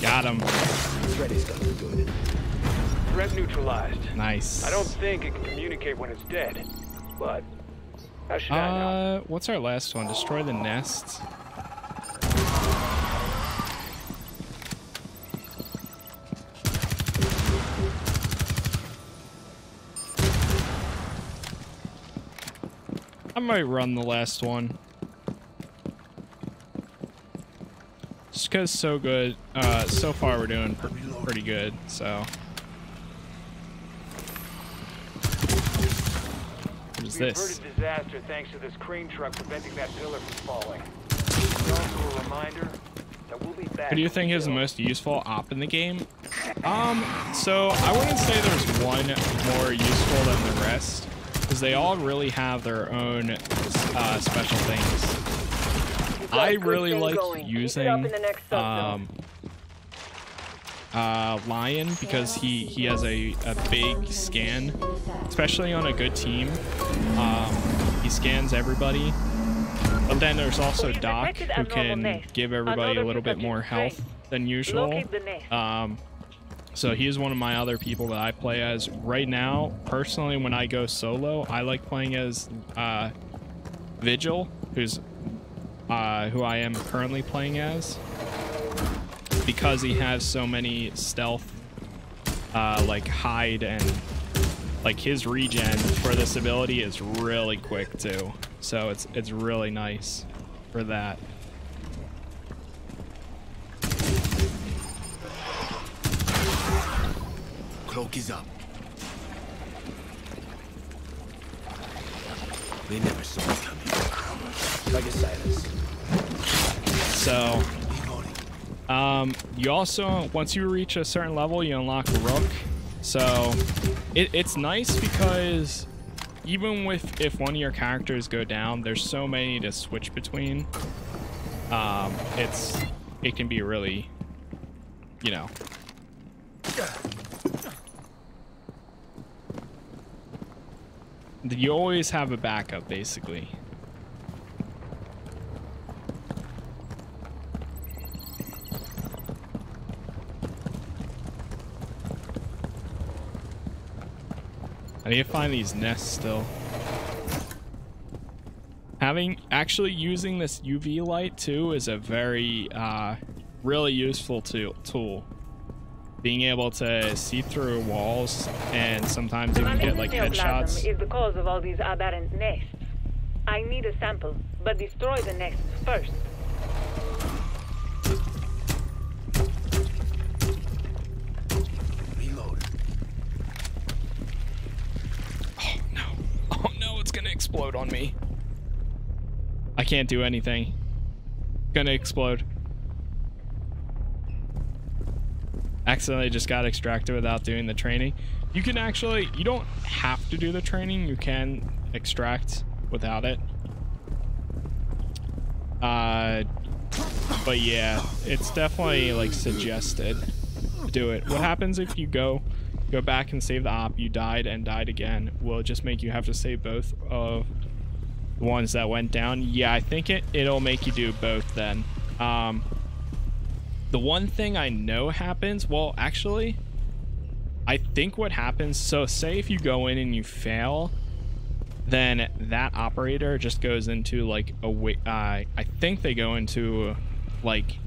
Got him. Freddy's got to do it. Threat neutralized. Nice. I don't think it can communicate when it's dead, but how should I know? Uh, what's our last one? Destroy the nest. I might run the last one. Just because so good. Uh, so far we're doing pr pretty good, so. What is this? disaster thanks to this crane truck preventing that pillar from falling. Also a reminder that we'll be back. Who do you think is the most useful op in the game? Um, so I wouldn't say there's one more useful than the rest, because they all really have their own uh, special things. I really like using um, uh, Lion because he he has a, a big scan, especially on a good team. Um, he scans everybody. But then there's also Doc who can give everybody a little bit more health than usual. Um, so he is one of my other people that I play as right now. Personally, when I go solo, I like playing as uh, Vigil, who's uh, who I am currently playing as, because he has so many stealth, uh, like hide and like his regen for this ability is really quick too. So it's it's really nice for that. Cloak is up. They never saw it coming. Like a silence. So, um, you also once you reach a certain level, you unlock Rook. So, it, it's nice because even with if one of your characters go down, there's so many to switch between. Um, it's it can be really, you know. You always have a backup, basically. I need to find these nests still. Having actually using this UV light too is a very uh, really useful to, tool. Being able to see through walls and sometimes even get like headshots. is the cause of all these aberrant nests. I need a sample, but destroy the nests first. Reload. Oh no. Oh no, it's gonna explode on me. I can't do anything. Gonna explode. Accidentally just got extracted without doing the training. You can actually, you don't have to do the training. You can extract without it. Uh, but yeah, it's definitely like suggested to do it. What happens if you go go back and save the op, you died and died again? Will it just make you have to save both of the ones that went down? Yeah, I think it it'll make you do both then. Um, the one thing I know happens, well, actually, I think what happens, so say if you go in and you fail, then that operator just goes into like a way, uh, I think they go into like,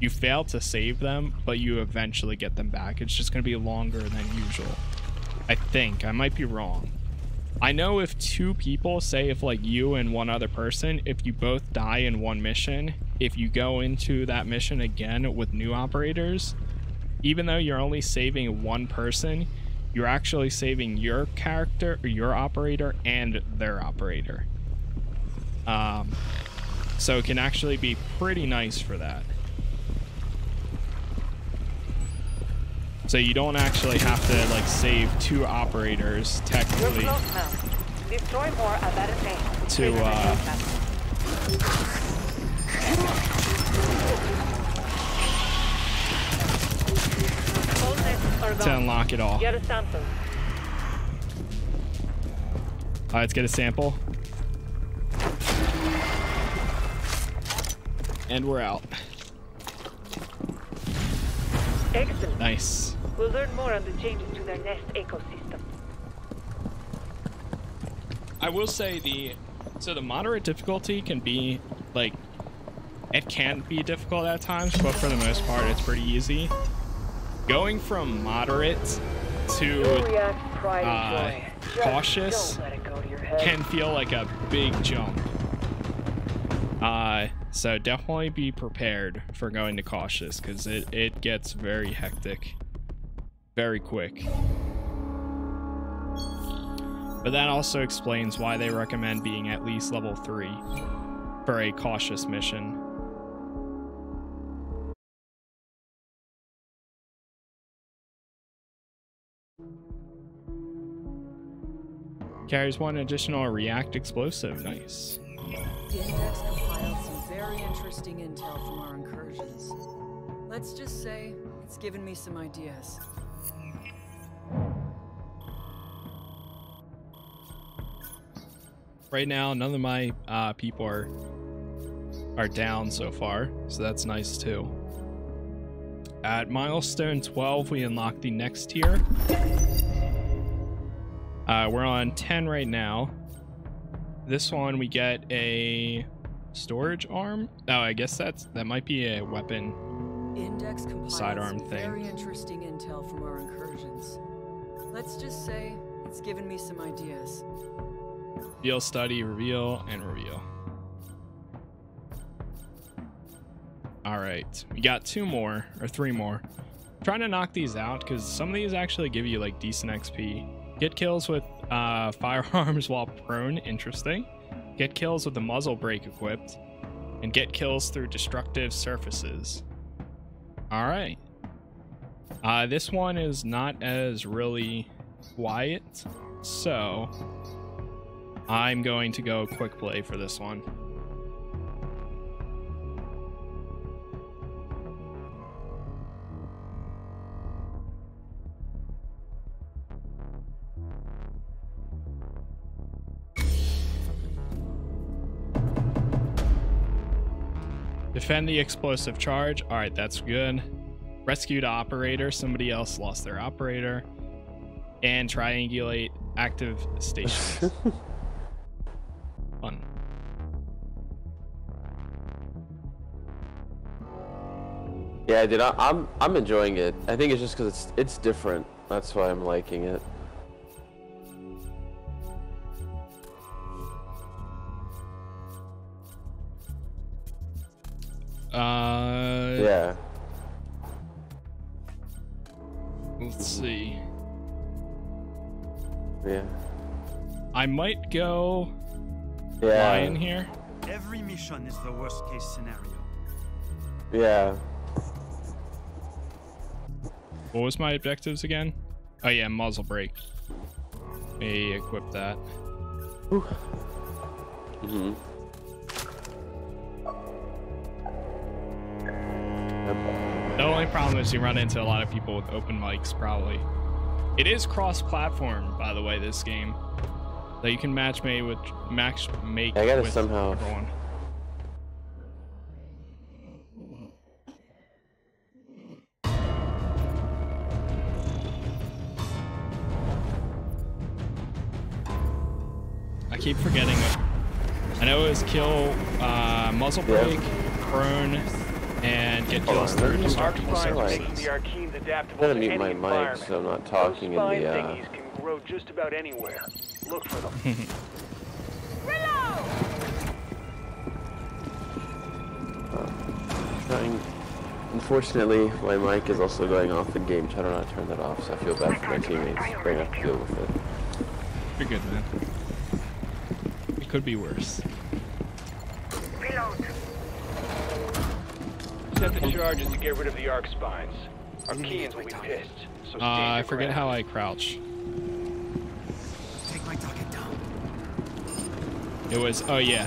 you fail to save them, but you eventually get them back. It's just going to be longer than usual. I think. I might be wrong. I know if two people, say if like you and one other person, if you both die in one mission, if you go into that mission again with new operators, even though you're only saving one person, you're actually saving your character, your operator, and their operator. Um, so it can actually be pretty nice for that. So you don't actually have to like save two operators technically close now. Destroy more at that to uh, All nests are to unlock it all. Get a sample. All right, let's get a sample. And we're out. Excellent. Nice. We'll learn more on the changes to their nest ecosystem. I will say the so the moderate difficulty can be like it can be difficult at times, but for the most part it's pretty easy. Going from moderate to You'll react to pride uh, and joy. Just cautious Don't let it go to your head. can feel like a big jump. Uh, so definitely be prepared for going to cautious because it, it gets very hectic very quick. But that also explains why they recommend being at least level 3 for a cautious mission. Carries one additional react explosive. Nice. The Index compiled some very interesting intel from our incursions. Let's just say it's given me some ideas. Right now, none of my uh, people are are down so far, so that's nice too. At milestone 12, we unlock the next tier. Uh, we're on 10 right now. This one, we get a storage arm. Oh, I guess that's that might be a weapon Index sidearm thing. very interesting intel from our incursions. Let's just say it's given me some ideas. Reveal, study, reveal, and reveal. All right, we got two more or three more. trying to knock these out because some of these actually give you like decent XP. Get kills with uh, firearms while prone, interesting. Get kills with the muzzle brake equipped, and get kills through destructive surfaces. All right. Uh, this one is not as really quiet, so I'm going to go quick play for this one. Defend the explosive charge. All right, that's good. Rescued operator. Somebody else lost their operator. And triangulate active stations. Fun. Yeah, dude, I, I'm I'm enjoying it. I think it's just because it's it's different. That's why I'm liking it. Uh. Yeah. Let's see. Yeah. I might go Yeah. lion here. Every mission is the worst case scenario. Yeah. What was my objectives again? Oh yeah, muzzle brake. May equip that. Mm-hmm. The only problem is you run into a lot of people with open mics, probably. It is cross-platform, by the way, this game. So you can match make with match make. I gotta somehow- everyone. I keep forgetting. I know it was kill uh, muzzle Yeah. break, prone, and get Hold kills on, through let me- destructible Arc like- make surfaces. the Archaeans I'm adaptable gonna mute my mic so I'm not talking in the. Uh, can grow just about anywhere. Look for them. trying. Unfortunately, my mic is also going off in game chat. I don't know how to turn that off, so I feel bad for my teammates. They're gonna have to deal with it. You're good, man. It could be worse. Set the charges to get rid of the arc spines. Archaeans will be pissed. So Uh, I forget ground. how I crouch. Take my target down. It was, oh yeah.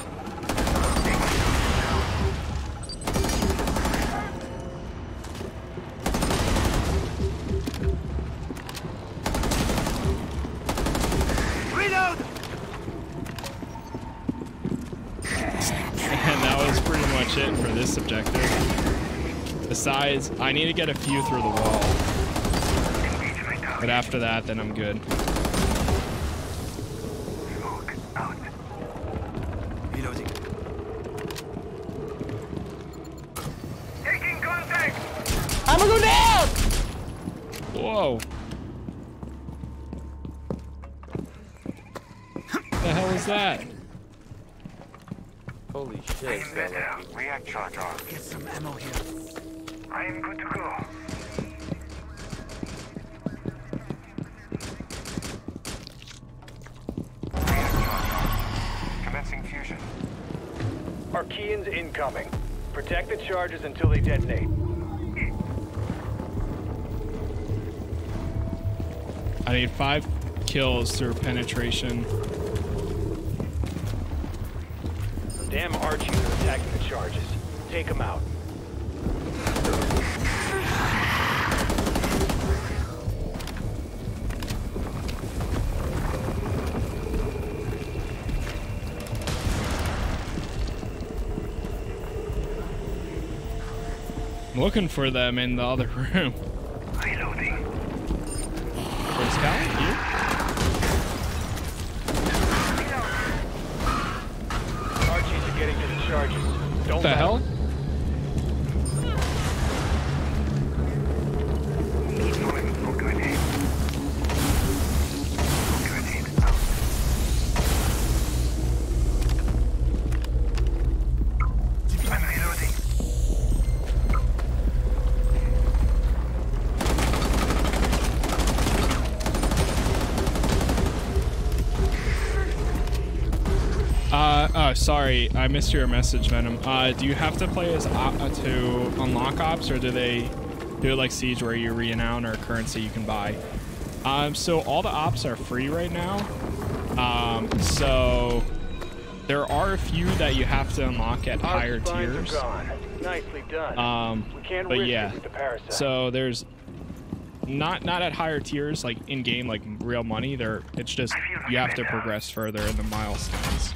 I need to get a few through the wall. But after that, then I'm good. Protect the charges until they detonate. I need five kills through penetration. Damn Archies are attacking the charges. Take them out. Looking for them in the other room. Reloading. Where's Cal? You? Archies are getting to the charges. Don't the let hell? 'em. Sorry, I missed your message, Venom. Uh, do you have to play as op uh, to unlock ops, or do they do it like Siege where you renown or currency you can buy? Um, so all the ops are free right now. Um, so there are a few that you have to unlock at higher tiers. Nicely done. Um, but yeah, the so there's not not at higher tiers like in game like real money. There, it's just you have to progress further in the milestones.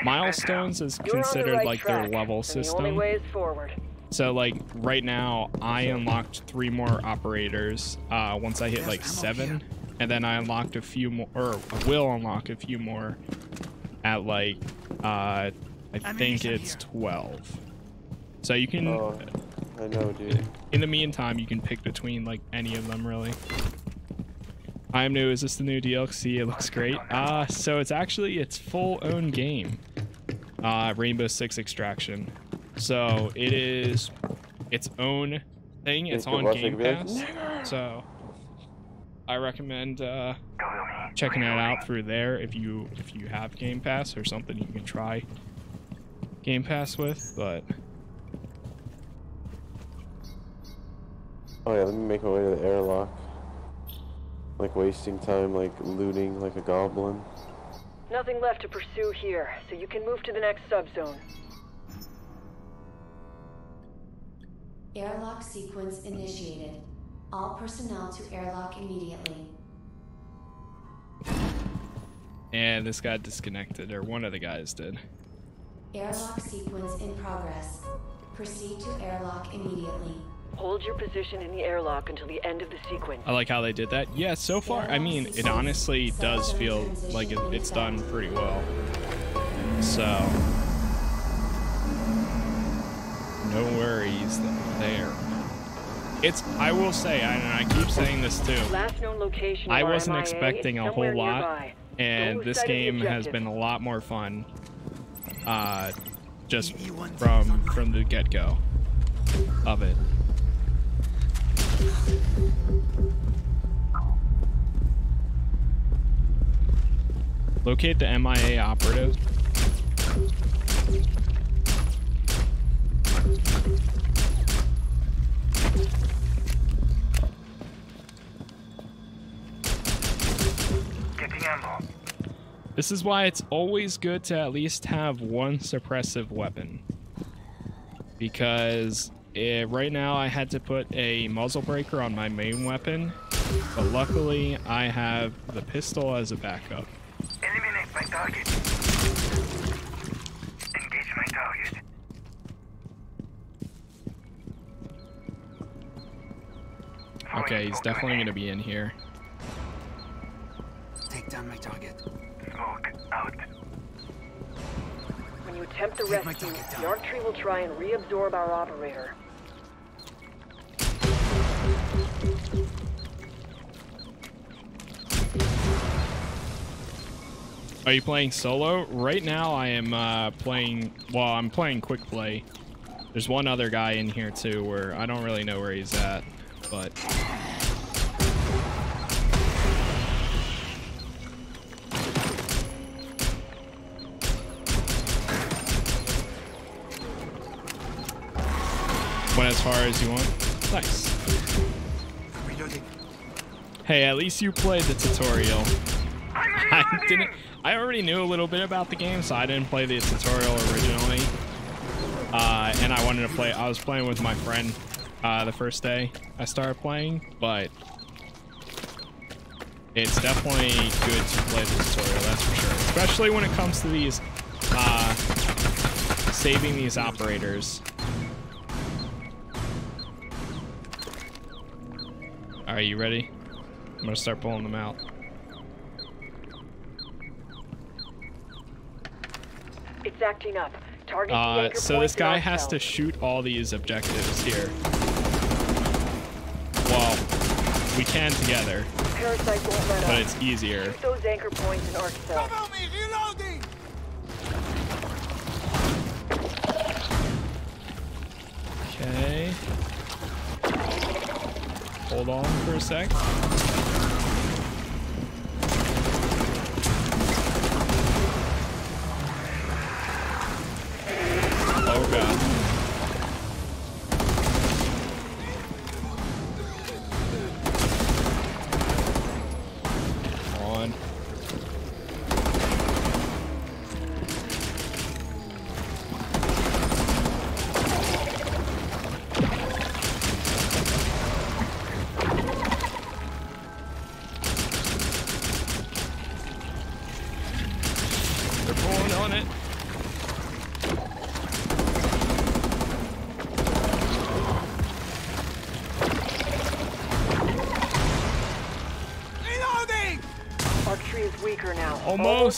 Milestones is You're on the considered right like their level system. The only way is forward. So like right now, I unlocked three more operators. Uh, once I hit like seven, and then I unlocked a few more, or will unlock a few more at like, uh, I think it's twelve. So you can, Oh, I know, dude. in the meantime, you can pick between like any of them really. I am new. Is this the new DLC? It looks great. Uh, so it's actually its full own game. Uh, Rainbow Six Extraction. So it is its own thing. It's on Game Pass. So I recommend uh, checking it out through there if you if you have Game Pass or something you can try Game Pass with. But Oh yeah, let me make my way to the airlock. Like wasting time, like looting like a goblin. Nothing left to pursue here, so you can move to the next subzone. Airlock sequence initiated. All personnel to airlock immediately. And this got disconnected, or one of the guys did. Airlock sequence in progress. Proceed to airlock immediately. Hold your position in the airlock until the end of the sequence. I like how they did that. Yeah, so far, I mean, it honestly does feel like it, it's done pretty well. So, no worries there. It's, I will say, and I keep saying this too, Last known location. I wasn't MIA expecting a whole lot, nearby. and Go this side of game has been a lot more fun, uh, just from from the get go of it. Locate the MIA operative. Getting ammo. This is why it's always good to at least have one suppressive weapon. Because eh, right now I had to put a muzzle breaker on my main weapon, but luckily I have the pistol as a backup. Eliminate my target. Engage my target. Okay, he's definitely going to be in here. Take down my target. Smoke out. When you attempt the Take rescue, the down. arc tree will try and reabsorb our operator. Are you playing solo? Right now I am uh, playing, well, I'm playing quick play. There's one other guy in here too where I don't really know where he's at, but went as far as you want. Nice. Hey, at least you played the tutorial. I didn't. I already knew a little bit about the game, so I didn't play the tutorial originally. Uh, and I wanted to play. I was playing with my friend uh, the first day I started playing, but it's definitely good to play the tutorial. That's for sure. Especially when it comes to these uh, saving these operators. Right, you ready? I'm gonna start pulling them out. It's acting up. Target Uh, so this guy has cell. to shoot all these objectives here. Well, we can together, Parasite won't let but up. it's easier. Shoot those anchor points in arc cell. Okay. Hold on for a sec.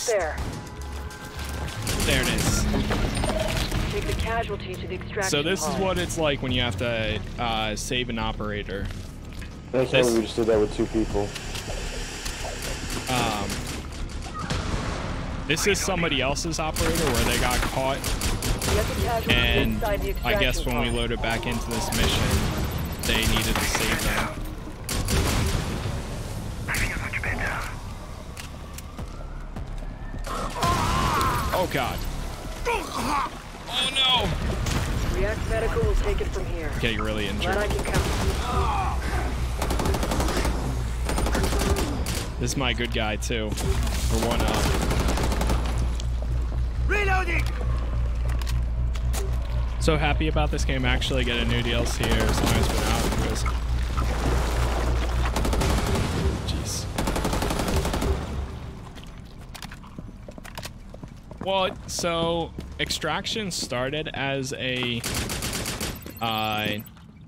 There. There it is. Take the casualty to the extraction So this is what it's like when you have to uh, save an operator. That's This- why we just did that with two people. Um, this is somebody else's operator where they got caught, Get the casualty and I guess when we loaded back into this mission, they needed to save them. Oh god. Oh no! React Medical will take it from here. Okay, you're really Glad I injured. can count. This is my good guy too. For one up. Reloading! So happy about this game actually get a new DLC here as long as it's been out because Well, so Extraction started as a uh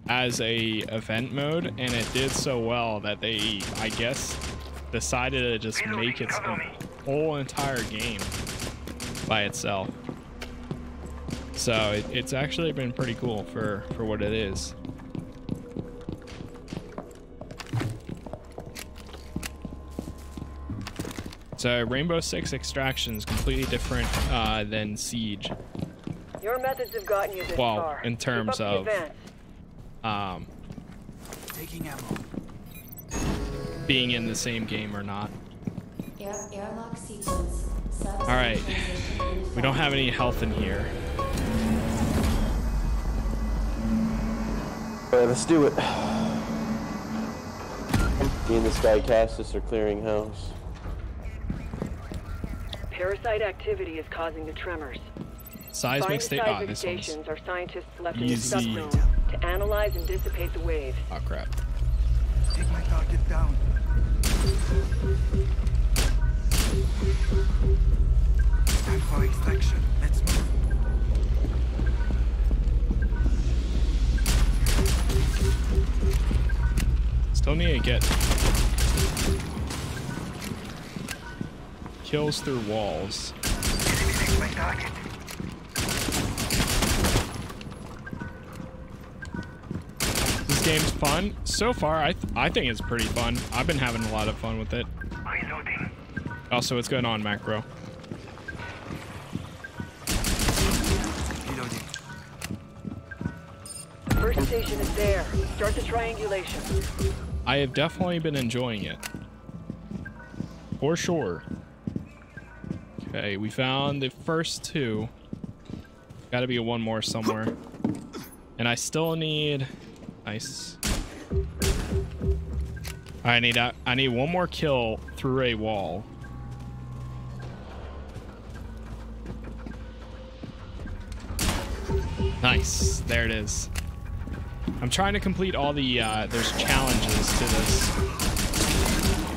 as a event mode and it did so well that they I guess decided to just make its whole entire game by itself. So it, it's actually been pretty cool for, for what it is. So Rainbow Six Extraction is completely different uh, than Siege. Your methods have gotten you this Well, far. in terms of um, Taking ammo. being in the same game or not. Air, airlock sequence. All right, we don't have any health in here. Alright, let's do it. Me and this guy Cassis are clearing house. Parasite activity is causing the tremors. Seismic Find state. the Ah, seismic one's. stations our scientists left in the Easy. subzone to analyze and dissipate the waves. Oh crap. Take my target down. Time for extraction. Let's move. Still need to get kills through walls. This game's fun. So far, I th I think it's pretty fun. I've been having a lot of fun with it. Also, what's going on, Macro? Reloading. First station is there. Start the triangulation. I have definitely been enjoying it. For sure. Okay, we found the first two. Gotta be one more somewhere. And I still need... Nice. I need a, I need one more kill through a wall. Nice. There it is. I'm trying to complete all the, uh, there's challenges to this.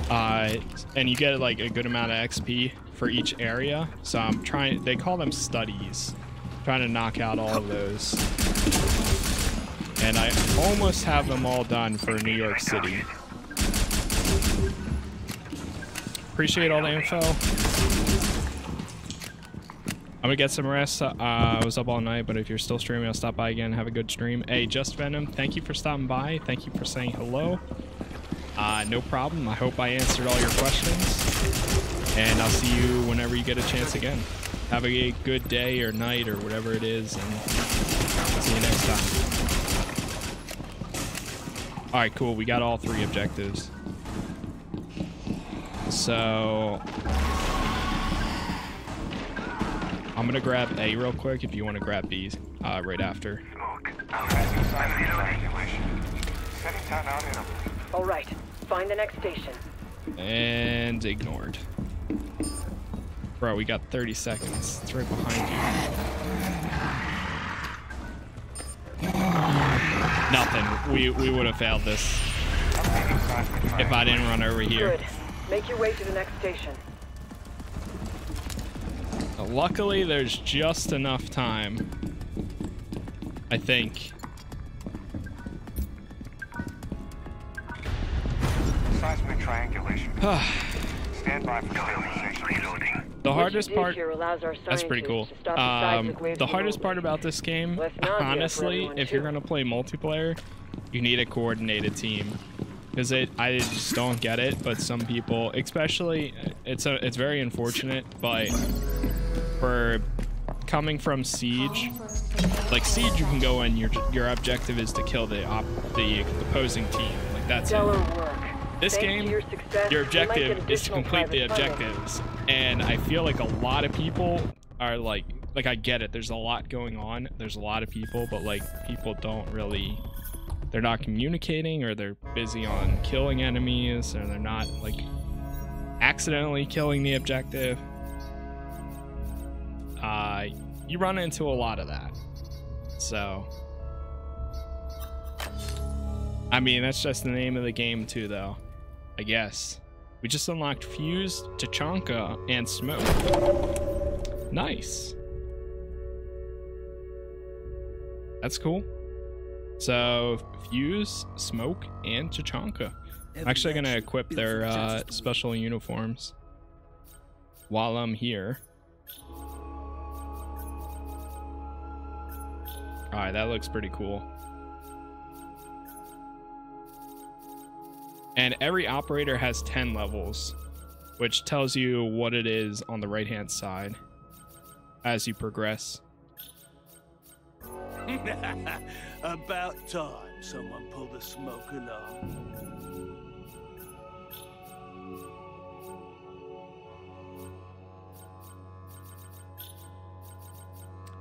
Uh, and you get like a good amount of XP for each area. So I'm trying, they call them studies. Trying to knock out all of those. And I almost have them all done for New York City. Appreciate all the info. I'm gonna get some rest. Uh, I was up all night, but if you're still streaming, I'll stop by again. Have a good stream. Hey, Just Venom, thank you for stopping by. Thank you for saying hello. Uh, no problem. I hope I answered all your questions. And I'll see you whenever you get a chance again. Have a good day or night or whatever it is, and see you next time. All right, cool. We got all three objectives. So I'm gonna grab A real quick if you want to grab B uh, right after. All right. Find the next station. And ignored. Bro, we got 30 seconds. It's right behind you. Nothing. We we would have failed this if I didn't run over here. Good. Make your way to the next station. Luckily, there's just enough time. I think. Seismic triangulation. Stand by for stabilization. Reloading. The hardest part. here allows our That's pretty cool. scientists to stop the Um, the hardest part about this game, Less nausea for honestly, if you're gonna play multiplayer, you need a coordinated team. Because it, I just don't get it. But some people, especially, it's a, it's very unfortunate. But for coming from Siege, like Siege, you can go in. Your your objective is to kill the op, the opposing team. Like that's Stellar it. This Thanks game, your success, your you objective is to complete the funding. objectives and i feel like a lot of people are like like i get it there's a lot going on there's a lot of people but like people don't really they're not communicating or they're busy on killing enemies or they're not like accidentally killing the objective uh you run into a lot of that. So, I mean, that's just the name of the game, too, though. I guess. We just unlocked Fuse, Tachanka, and Smoke. Nice. That's cool. So, Fuse, Smoke, and Tachanka. I'm actually going to equip their uh, special uniforms while I'm here. Alright, that looks pretty cool. And every operator has 10 levels, which tells you what it is on the right hand side as you progress. About time someone pulled the smoke along.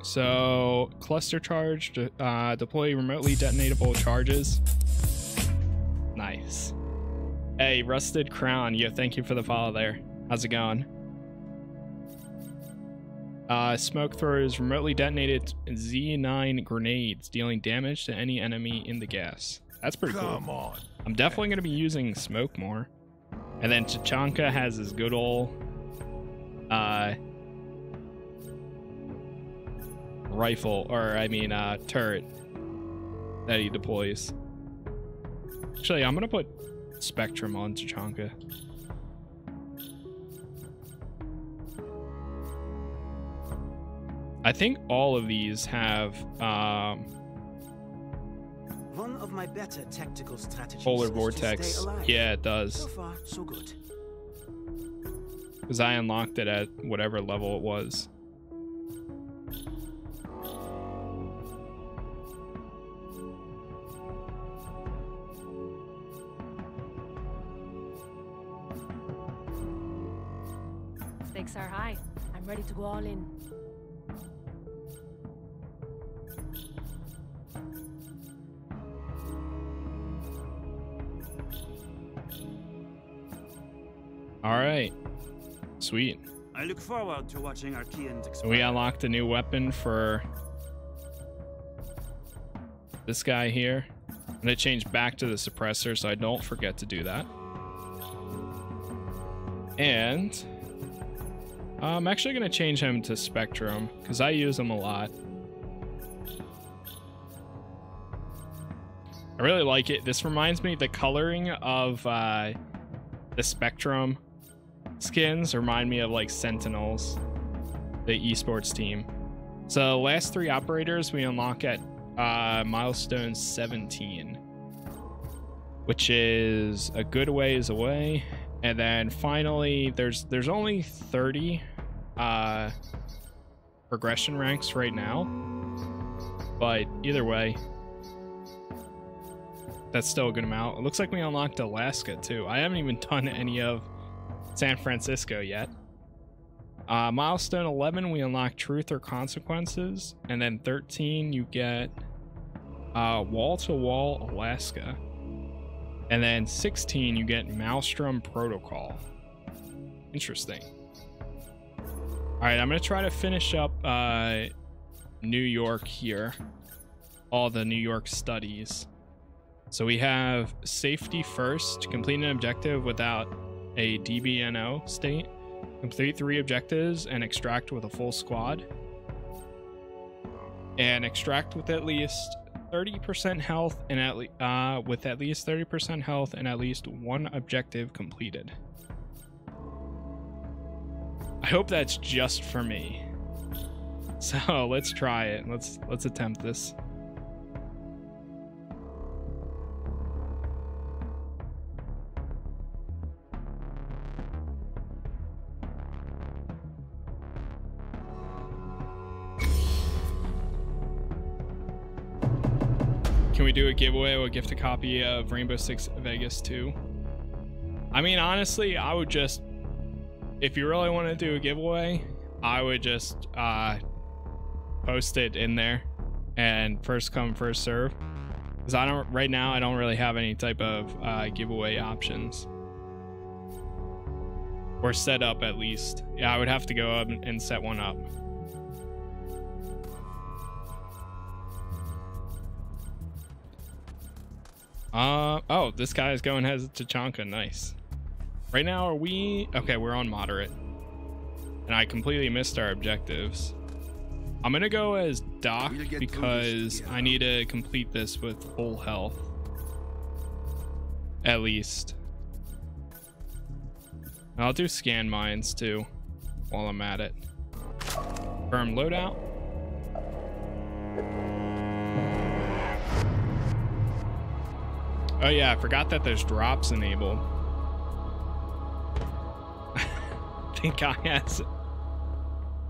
So, cluster charge, uh, deploy remotely detonatable charges. Nice. Hey, Rusted Crown, yeah, thank you for the follow there. How's it going? Uh, smoke throws remotely detonated Z9 grenades, dealing damage to any enemy in the gas. That's pretty Come cool. on. I'm definitely going to be using smoke more. And then Tachanka has his good old uh, rifle, or I mean, uh, turret that he deploys. Actually, I'm gonna put Spectrum on Tachanka. I think all of these have um, One of my better tactical strategies polar vortex. Yeah, it does. So far, so good. Because I unlocked it at whatever level it was. Stakes are high. I'm ready to go all in. All right. Sweet. I look forward to watching our Kians So we unlocked a new weapon for this guy here. I'm gonna change back to the suppressor so I don't forget to do that. And I'm actually gonna change him to Spectrum because I use him a lot. I really like it. This reminds me the coloring of uh, the Spectrum skins remind me of like Sentinels, the esports team. So last three operators we unlock at uh, milestone 17, which is a good ways away. And then finally, there's there's only 30 uh, progression ranks right now, but either way, that's still a good amount. It looks like we unlocked Alaska too. I haven't even done any of San Francisco yet. Uh, milestone 11, we unlock Truth or Consequences. And then 13, you get Wall to Wall Alaska. And then 16, you get Maelstrom Protocol. Interesting. All right, I'm going to try to finish up uh, New York here. All the New York studies. So we have safety first, complete an objective without a DBNO state, complete three objectives, and extract with a full squad. And extract with at least 30% health and at uh, with at least 30% health and at least one objective completed. I hope that's just for me. So let's try it. Let's let's attempt this. Can we do a giveaway or gift a copy of Rainbow Six Vegas 2? I mean, honestly, I would just, if you really want to do a giveaway, I would just uh, post it in there and first come, first serve. Because I don't, right now, I don't really have any type of uh, giveaway options. Or set up at least. Yeah, I would have to go up and set one up. Uh oh, this guy is going has Tachanka. Nice. Right now, are we okay? We're on moderate, and I completely missed our objectives. I'm gonna go as Doc because I need to complete this with full health, at least. I'll do scan mines too, while I'm at it. Firm loadout. Oh yeah, I forgot that there's drops enabled. I think I has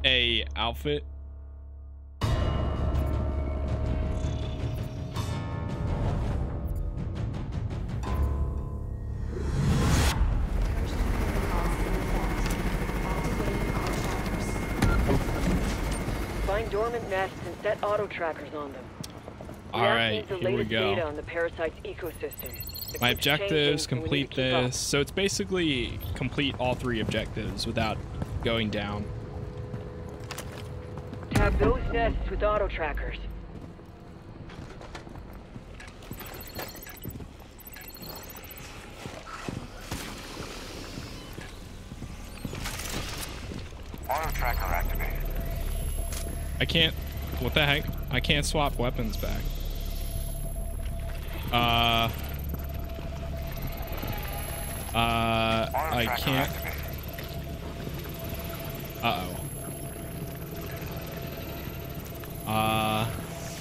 a outfit. Find dormant nests and set auto trackers on them. All React right, needs the here we go. on the parasite's ecosystem. My objectives, then we need complete to keep up. this. So it's basically complete all three objectives without going down. Tag those nests with auto trackers. Auto tracker activated. I can't. What the heck? I can't swap weapons back. Uh. Uh. I can't. Uh oh. Uh.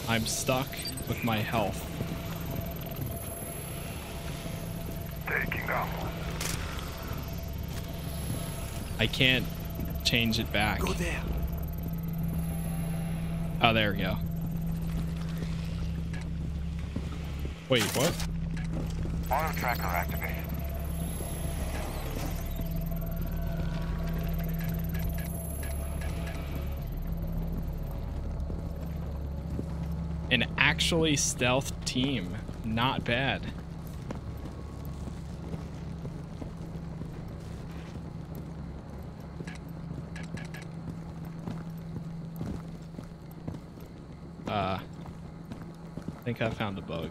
I'm stuck with my health. Taking off. I can't change it back. Go there. Oh, there we go. Wait, what? Auto tracker activated. An actually stealth team. Not bad. Uh, I think I found a bug.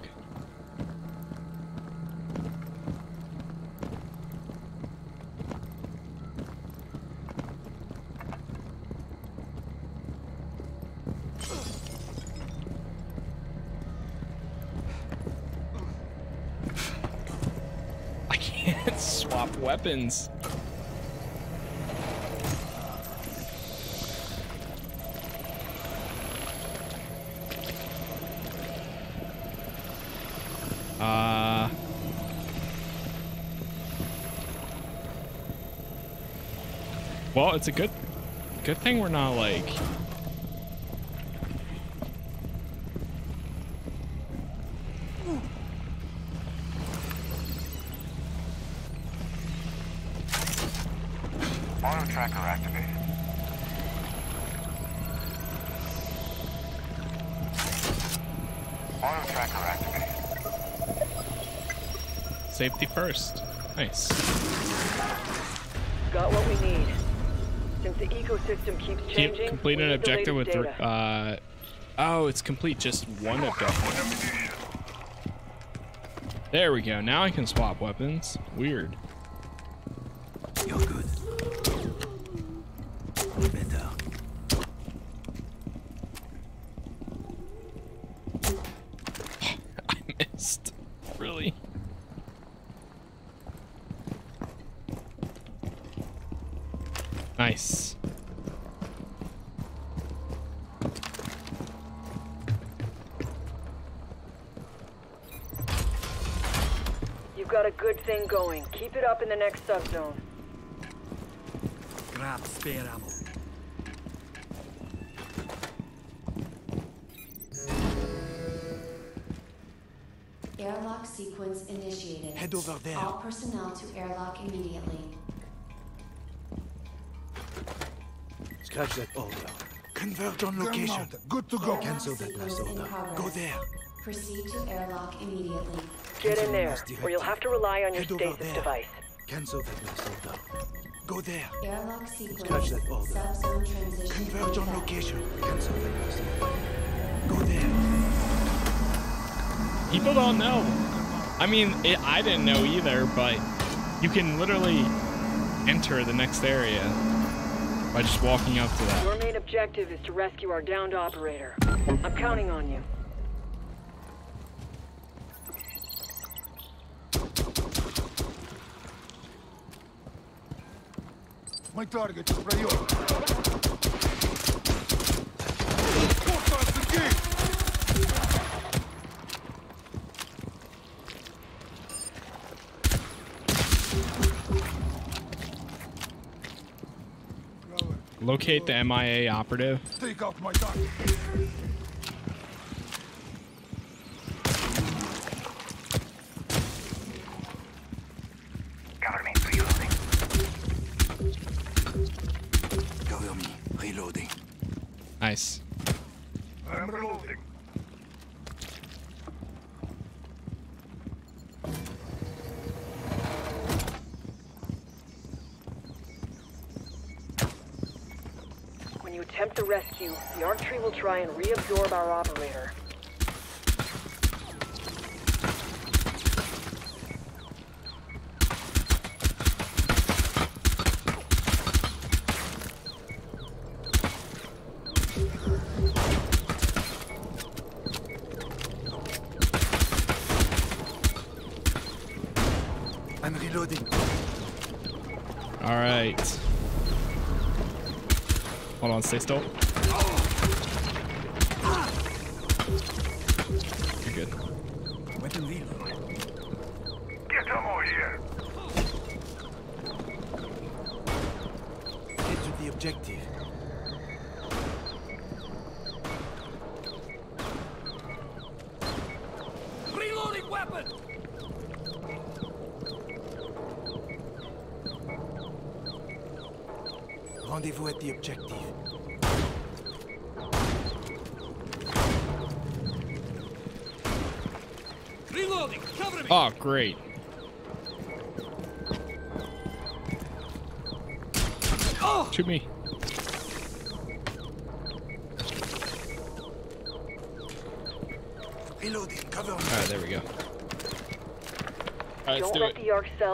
Can't weapons. Uh Well, it's a good good thing we're not like safety first. Nice. Got what we need. Since the ecosystem keeps changing, Keep complete an objective with uh oh, it's complete just one objective. There we go. Now I can swap weapons. Weird. The next subzone. Grab spare ammo. Airlock sequence initiated. Head over there. All personnel to airlock immediately. Scratch that order. Converge on location. Good to go. Cancel that last order. Go there. Proceed to airlock immediately. Get in there, or you'll have to rely on your Head stasis device. Cancel that last order. Go there. Airlock sequence. Scratch that order. Subzone transition. Converge on effect. location. Cancel that last order. Go there. People don't know. I mean, it, I didn't know either, but you can literally enter the next area by just walking up to that. Your main objective is to rescue our downed operator. I'm counting on you. My target is priority. Locate the MIA operative. Take out my target. When you attempt the rescue, the arc tree will try and reabsorb our operator. I'm reloading. All right. Hold on, stay still.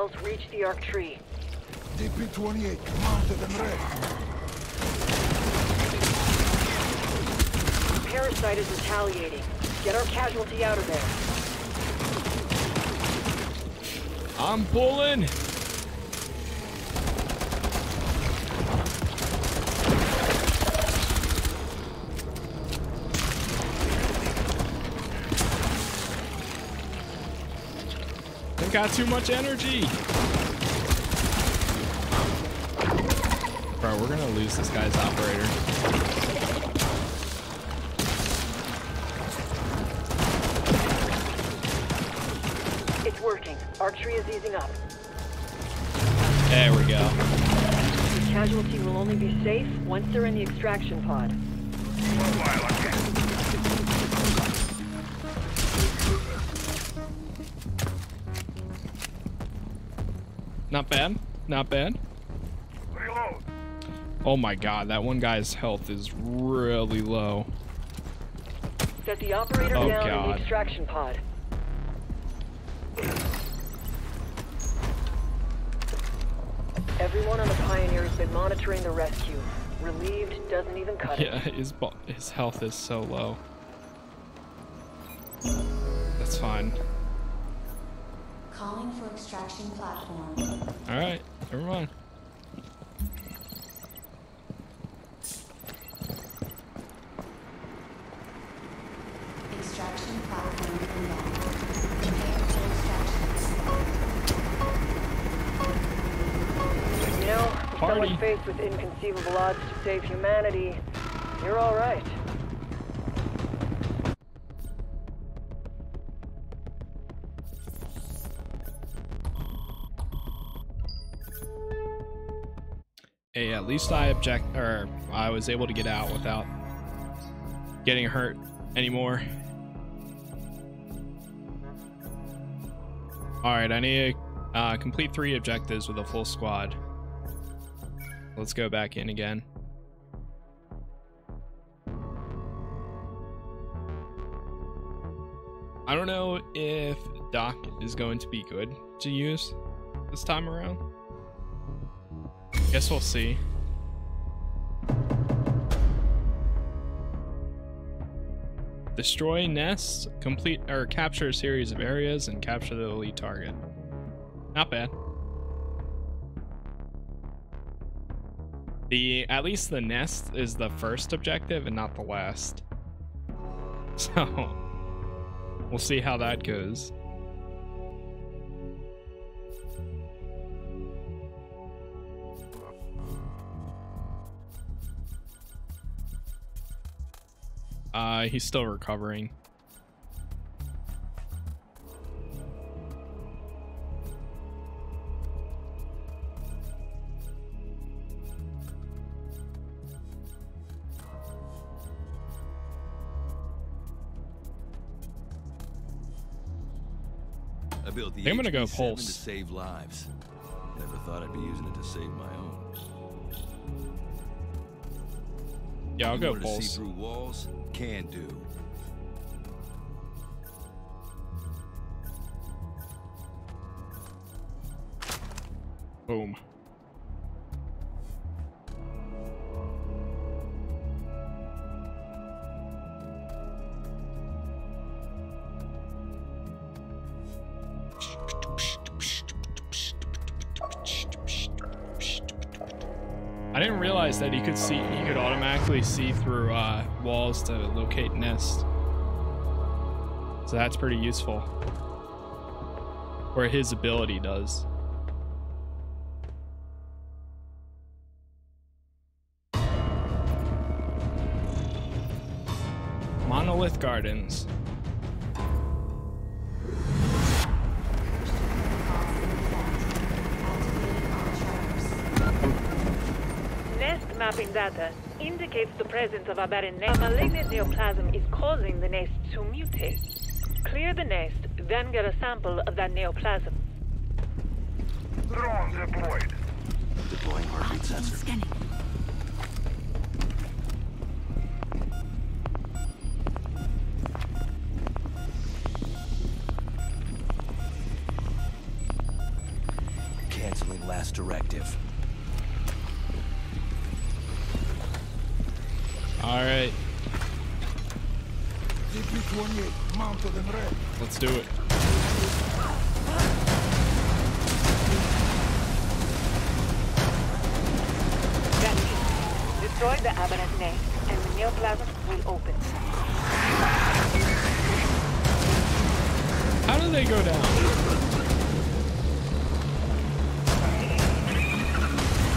Cells reach the arc tree. DP-28, mounted and ready. Parasite is retaliating. Get our casualty out of there. I'm pulling. They got too much energy. Bro, we're gonna lose this guy's operator. It's working. Arc tree is easing up. There we go. The casualty will only be safe once they're in the extraction pod. Not bad. Reload. Oh my god, that one guy's health is really low. Set the operator Oh, down in God. the extraction pod. Everyone on the Pioneer has been monitoring the rescue. Relieved doesn't even cut it. Yeah, his his health is so low. Hey, at least I object, or I was able to get out without getting hurt anymore. All right, I need to uh, complete three objectives with a full squad. Let's go back in again. I don't know if Doc is going to be good to use this time around. Guess we'll see. Destroy nests, complete or capture a series of areas, and capture the elite target. Not bad. The at least the nest is the first objective and not the last. So we'll see how that goes. Uh, he's still recovering. I built the I'm gonna go HP-7 Pulse. to save lives. Never thought I'd be using it to save my own. Yeah, I'll go Pulse. see through walls? Can do. Boom. See through uh, walls to locate nests. So that's pretty useful. Or his ability does. Monolith Gardens. Mapping data uh, indicates the presence of aberrant nest. A malignant neoplasm is causing the nest to mutate. Clear the nest, then get a sample of that neoplasm. Drone deployed. Deploying heartbeat sensor. Canceling do it. Destroy the aberrant nest, and the neoplasm will open. How do they go down?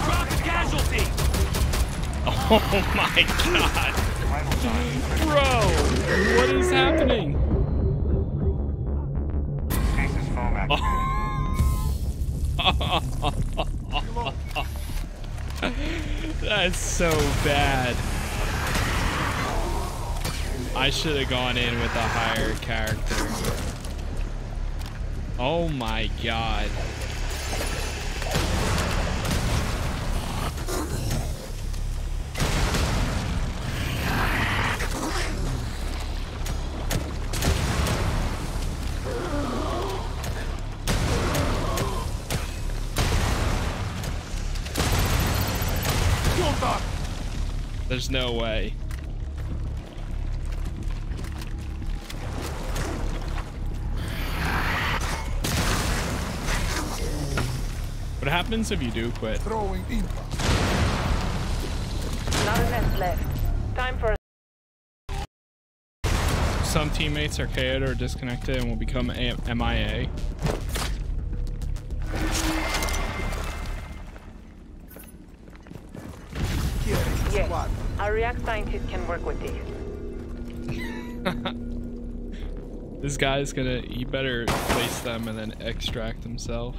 Drop a casualty! Oh my god. Bro, what is happening? So bad. I should have gone in with a higher character. Oh my god. There's no way. What happens if you do quit? Throwing impact. Not a nest left. Time for a Some teammates are KO'd or disconnected and will become a MIA. Scientist can work with these. This guy's gonna, he better place them and then extract himself.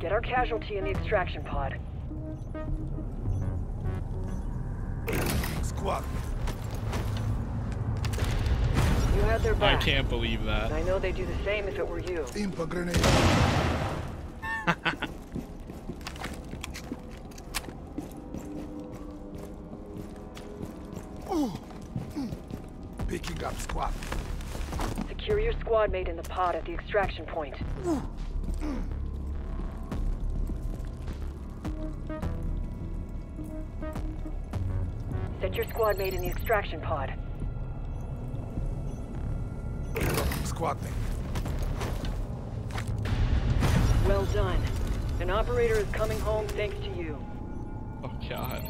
Get our casualty in the extraction pod. Squad. You had their back. I can't believe that. I know they'd do the same if it were you. Impact grenade. Picking up squad. Secure your squad mate in the pod at the extraction point. Set your squad mate in the extraction pod. Squad mate. Well done. An operator is coming home thanks to you. Oh god.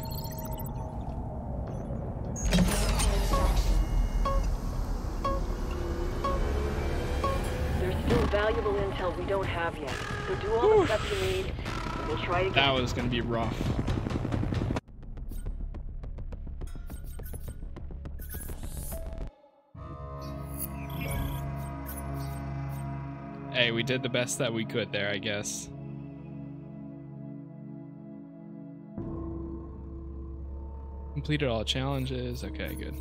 There's still valuable intel we don't have yet, so do all the stuff you need, and we'll try again. That was gonna be rough. Did the best that we could there, I guess. Completed all challenges. Okay, good.